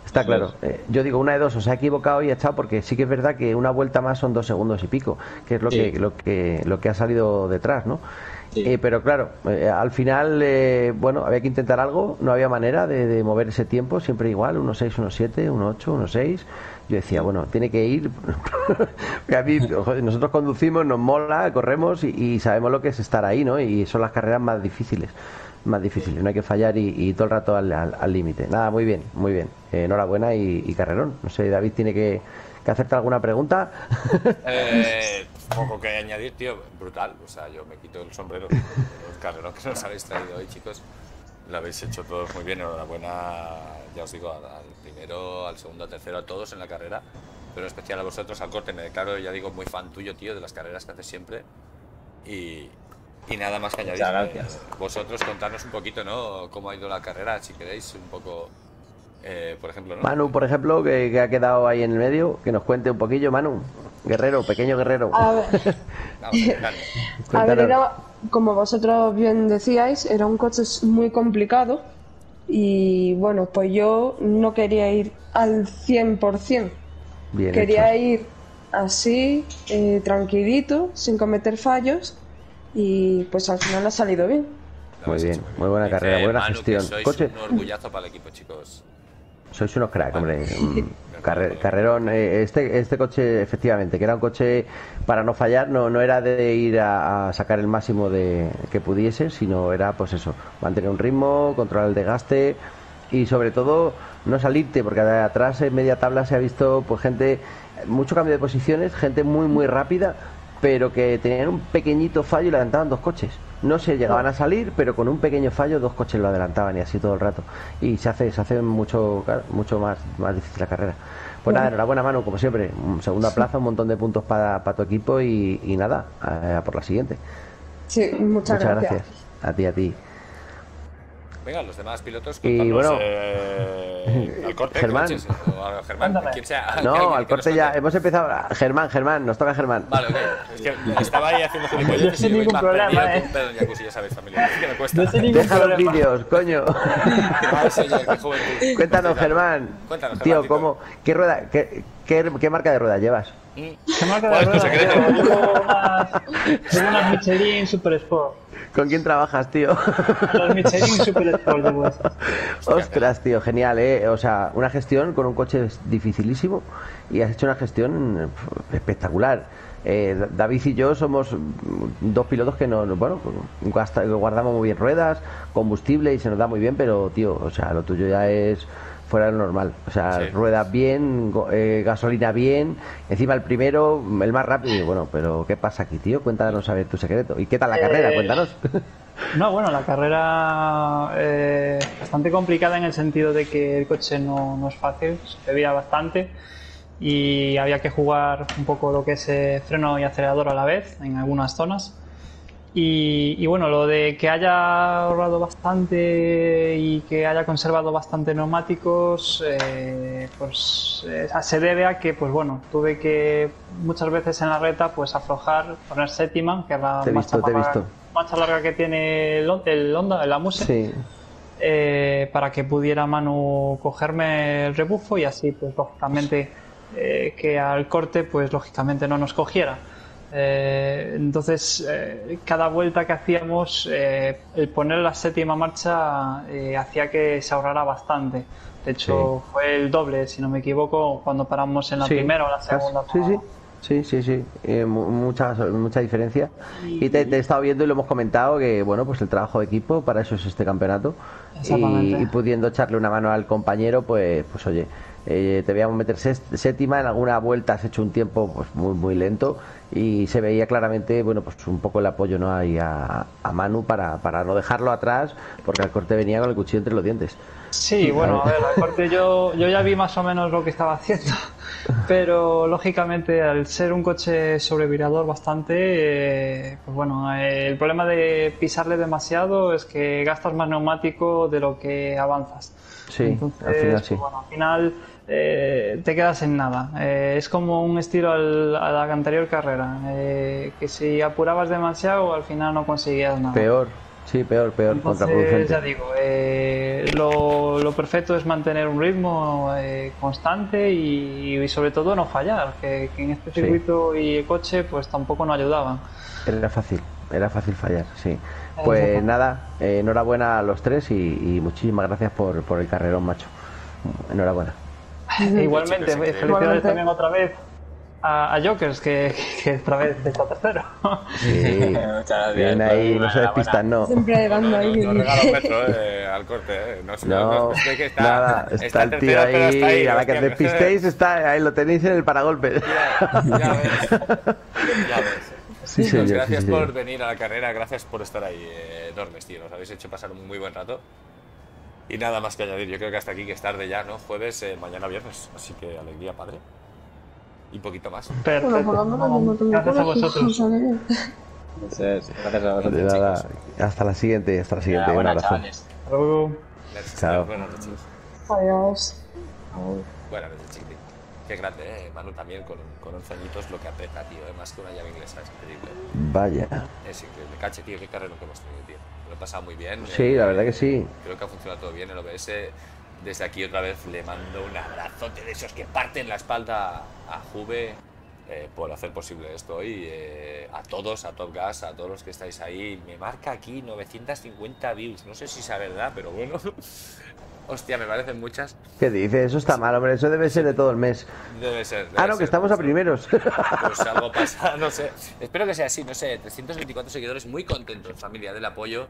Está claro. Eh, yo digo, una de dos, o se ha equivocado y ha echado, porque sí que es verdad que una vuelta más son dos segundos y pico, que es lo, Sí. que, lo, que, lo que ha salido detrás, ¿no? Eh, pero claro, eh, al final, eh, bueno, había que intentar algo, no había manera de, de mover ese tiempo, siempre igual, 1.6, 1.7, 1.8, 1.6. Yo decía, bueno, tiene que ir. <laughs> A nosotros conducimos, nos mola, corremos y, sabemos lo que es estar ahí, ¿no? Y son las carreras más difíciles, más difíciles, no hay que fallar y, todo el rato al límite. Nada, muy bien, muy bien. Eh, enhorabuena y, y carrerón. No sé, David tiene que, que hacerte alguna pregunta. Eh, poco que añadir, tío. Brutal. O sea, yo me quito el sombrero. Los carreros que nos habéis traído hoy, chicos. Lo habéis hecho todos muy bien. Enhorabuena, ya os digo, al, primero, al segundo, al tercero, a todos en la carrera. Pero en especial a vosotros, al corte. Me declaro, ya digo, muy fan tuyo, tío, de las carreras que haces siempre. Y, y nada más que añadir. Muchas gracias. Eh, vosotros contarnos un poquito, ¿no? Cómo ha ido la carrera, si queréis, un poco. Eh, por ejemplo, ¿no? Manu, por ejemplo, que, que ha quedado ahí en el medio, que nos cuente un poquillo, Manu. Guerrero, pequeño guerrero. A ver, <laughs> <laughs> a era, como vosotros bien decíais, era un coche muy complicado y bueno, pues yo no quería ir al 100%, Bien quería hecho. ir así, eh, tranquilito, sin cometer fallos y pues al final ha salido bien. Muy bien, muy buena Dice carrera, buena Manu que gestión. sois Coche- un orgullazo para el equipo, chicos. Sois unos crack, hombre. Mm, carre- carrerón. eh, Este, este coche, efectivamente, que era un coche para no fallar, no, no era de ir a, a sacar el máximo de que pudiese, sino era, pues eso, mantener un ritmo, controlar el desgaste y sobre todo no salirte, porque atrás en media tabla se ha visto pues gente, mucho cambio de posiciones, gente muy muy rápida, pero que tenían un pequeñito fallo y le adelantaban dos coches. No se llegaban a salir, pero con un pequeño fallo dos coches lo adelantaban y así todo el rato. Y se hace, se hace mucho, mucho más, más difícil la carrera. Pues nada, enhorabuena Manu, como siempre. Un Segunda plaza, un montón de puntos para, para tu equipo y, y nada, a, a por la siguiente. Sí, muchas, gracias. A ti, a ti. Venga, los demás pilotos, Y bueno, eh, al corte, <laughs> Germán. coches, o a Germán, Cuéntame. quien sea. <laughs> que No, al corte ya hemos empezado. Germán, Germán, nos toca Germán. Vale, ok. <laughs> Es que estaba ahí haciendo ningún problema, perdido eh. jacuzzi, ya sabéis, familia. Es que me cuesta. No sé ningún Deja los vídeos, coño. Qué juventud. Cuéntanos, Germán. Cuéntanos, Tío, Germán, ¿cómo, qué, rueda, qué, qué, qué marca de rueda llevas? ¿Qué marca ¿Cuál de es tu rueda? secreto? Llevo unas Michelin Super Sport. ¿Con quién trabajas, tío? Michelin esas. <laughs> Ostras, tío, genial, ¿eh? O sea, una gestión con un coche es dificilísimo y has hecho una gestión espectacular. Eh, Da- David y yo somos dos pilotos que no, bueno, guardamos muy bien ruedas, combustible y se nos da muy bien, pero, tío, o sea, lo tuyo ya es fuera de lo normal. O sea, Sí. ruedas bien, go- eh, gasolina bien, encima el primero, el más rápido. Y bueno, pero ¿qué pasa aquí, tío? Cuéntanos a ver tu secreto. ¿Y qué tal la Eh, carrera? Cuéntanos. <laughs> No, bueno, la carrera eh, bastante complicada en el sentido de que el coche no, no es fácil, se bebía bastante y había que jugar un poco lo que es eh, freno y acelerador a la vez en algunas zonas. Y, y bueno, lo de que haya ahorrado bastante y que haya conservado bastante neumáticos, eh, pues eh, se debe a que, pues bueno, tuve que muchas veces en la reta, pues aflojar, poner séptima, que es la marcha visto, larga- marcha larga que tiene el, el Honda, el Amuse, Sí. eh, para que pudiera Manu cogerme el rebufo y así, pues lógicamente, eh, que al corte, pues lógicamente no nos cogiera. Eh, entonces, eh, cada vuelta que hacíamos, eh, el poner la séptima marcha eh, hacía que se ahorrara bastante. De hecho, fue el doble, si no me equivoco, cuando paramos en la Sí, primera o la segunda. Sí, sí. Sí, sí, sí. Eh, mu- mucha, mucha diferencia. Y te, te he estado viendo y lo hemos comentado que, bueno, pues el trabajo de equipo, para eso es este campeonato. Y, Exactamente. y pudiendo echarle una mano al compañero, pues, pues oye, eh, te veíamos meter séptima, en alguna vuelta has hecho un tiempo pues muy, muy lento y se veía claramente, bueno, pues un poco el apoyo ¿no? ahí a, a Manu para, para no dejarlo atrás, porque el corte venía con el cuchillo entre los dientes. Sí, bueno, a ver, aparte yo, yo ya vi más o menos lo que estaba haciendo, <laughs> pero lógicamente al ser un coche sobrevirador bastante, eh, pues bueno, eh, el problema de pisarle demasiado es que gastas más neumático de lo que avanzas. Sí, Entonces, al final pues sí. bueno, al final eh, te quedas en nada. Eh, es como un estilo al- a la anterior carrera, eh, que si apurabas demasiado al final no conseguías nada. Peor, sí, peor, peor, Entonces, contraproducente. ya digo, eh, lo, lo perfecto es mantener un ritmo eh, constante y, y sobre todo no fallar, que, que en este Sí. circuito y el coche pues tampoco nos ayudaban. Era fácil, era fácil fallar, sí. Pues Exacto. nada, eh, enhorabuena a los tres y, y muchísimas gracias por, por el carrerón, macho. Enhorabuena. Igualmente, felicidades Igualmente. también otra vez a, a Jokers, que, que otra vez está tercero. Sí, <laughs> Muchas gracias. bien ahí, no se despistan, no. Siempre dando ahí. No regalo un <laughs> metro eh, al corte, eh. No, sé, No, que está, nada, está el tío tercero, ahí, está ahí. a la que despistéis está, ahí lo tenéis en el paragolpe. Ya, ya ves. <laughs> Ya ves. Sí, Chicos, señor, sí, gracias señor. por venir a la carrera, gracias por estar ahí, eh, enormes, tío. Nos habéis hecho pasar un muy buen rato. Y nada más que añadir, yo creo que hasta aquí, que es tarde ya, ¿no? Jueves, eh, mañana viernes. Así que alegría, padre. Y poquito más. Bueno, Perfecto. por lo menos yo no tengo Gracias a vosotros. <laughs> Entonces, gracias a vosotros. nada, hasta la siguiente, hasta la siguiente. Un Buenas, abrazo. chavales. Hasta luego. Gracias, Chao. Buenas noches. Adiós. Buenas noches, chiquitín. Qué grande, ¿eh? Manu también con, con 11 añitos lo que aprieta, tío. ¿eh? Más que una llave inglesa, es increíble. Vaya. Es increíble. Cache, tío, qué carrera que hemos tenido, tío. Lo he pasado muy bien. Sí, eh, la verdad que sí. Creo que ha funcionado todo bien el OBS. Desde aquí otra vez le mando un abrazote de esos que parten la espalda a Juve eh, por hacer posible esto y eh, a todos, a Top Gas, a todos los que estáis ahí. Me marca aquí 950 views. No sé si es verdad, pero bueno. Hostia, me parecen muchas. ¿Qué dices? Eso está mal, hombre. Eso debe ser de todo el mes. Debe ser. debe Ah, no, ser que estamos a primeros. Pues <laughs> algo pasa, no sé. Espero que sea así, no sé. 324 seguidores muy contentos, familia, del apoyo.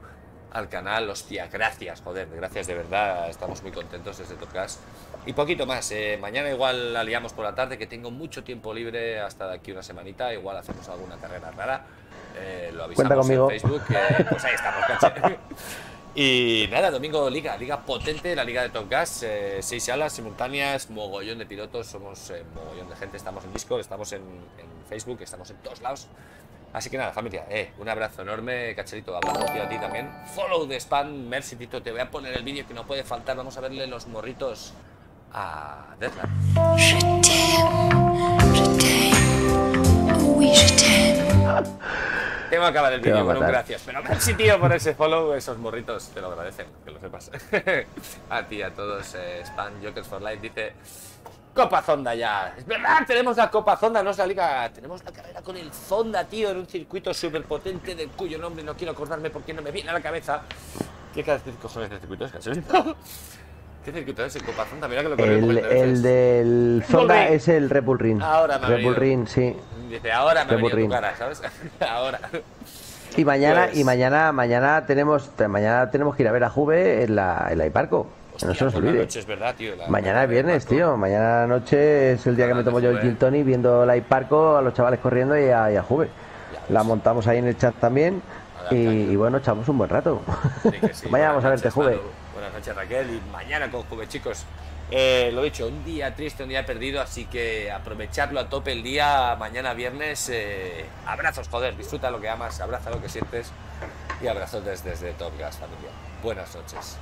al canal. Hostia, gracias, joder, gracias de verdad. Estamos muy contentos desde Topcast. Y poquito más. eh, mañana igual la liamos por la tarde, que tengo mucho tiempo libre hasta de aquí una semanita. Igual hacemos alguna carrera rara. Eh, lo avisamos Cuenta conmigo. en Facebook. eh, pues ahí estamos, <laughs> caché. Y nada, domingo liga, liga potente, la liga de Top Gas, eh, seis salas simultáneas, mogollón de pilotos, somos eh, mogollón de gente, estamos en Discord, estamos en, Facebook, estamos en todos lados. Así que nada, familia, eh, un abrazo enorme, cacharito, abrazo tío, a ti también. Follow de spam, merci Tito, te voy a poner el vídeo que no puede faltar, vamos a verle los morritos a Deadland. <laughs> Tengo que acabar el vídeo con un gracias, pero merci tío por ese follow, esos morritos te lo agradecen, que lo sepas. <laughs> a ti, a todos, eh, Spam, Jokers for Life dice... Copa Zonda ya. Es verdad, tenemos la Copa Zonda, no es la liga. Tenemos la carrera con el Zonda, tío, en un circuito súper potente del cuyo nombre no quiero acordarme porque no me viene a la cabeza. ¿Qué cojones de circuito es, Cacharito? <laughs> ¿Qué circuito es el Copa Zonda? Mira que lo El, el del Zonda es el Red Bull Ring. Ahora me Red Bull. Ring, sí. Dice, ahora me venido tu cara, ¿sabes? <laughs> ahora. Y mañana, Pues- y mañana, mañana tenemos, mañana tenemos que ir a ver a Juve en la, en la Hiparco. Que no se nos la olvide. noche, es verdad, tío. la- Mañana es viernes, tío. Mañana noche es el día que me tomo yo el gin tonic viendo la Hiparco, a los chavales corriendo y a, y a Juve. La montamos ahí en el chat también. Y, y bueno, echamos un buen rato. Sí que sí. <laughs> Mañana vamos a verte, noches, Juve. Buenas noches, Raquel. Y mañana con Juve, chicos. Eh, lo dicho, un día triste, un día perdido, así que aprovecharlo a tope el día. Mañana viernes, eh, abrazos, joder, disfruta lo que amas, abraza lo que sientes y abrazos desde, desde Top Gas, familia. Buenas noches.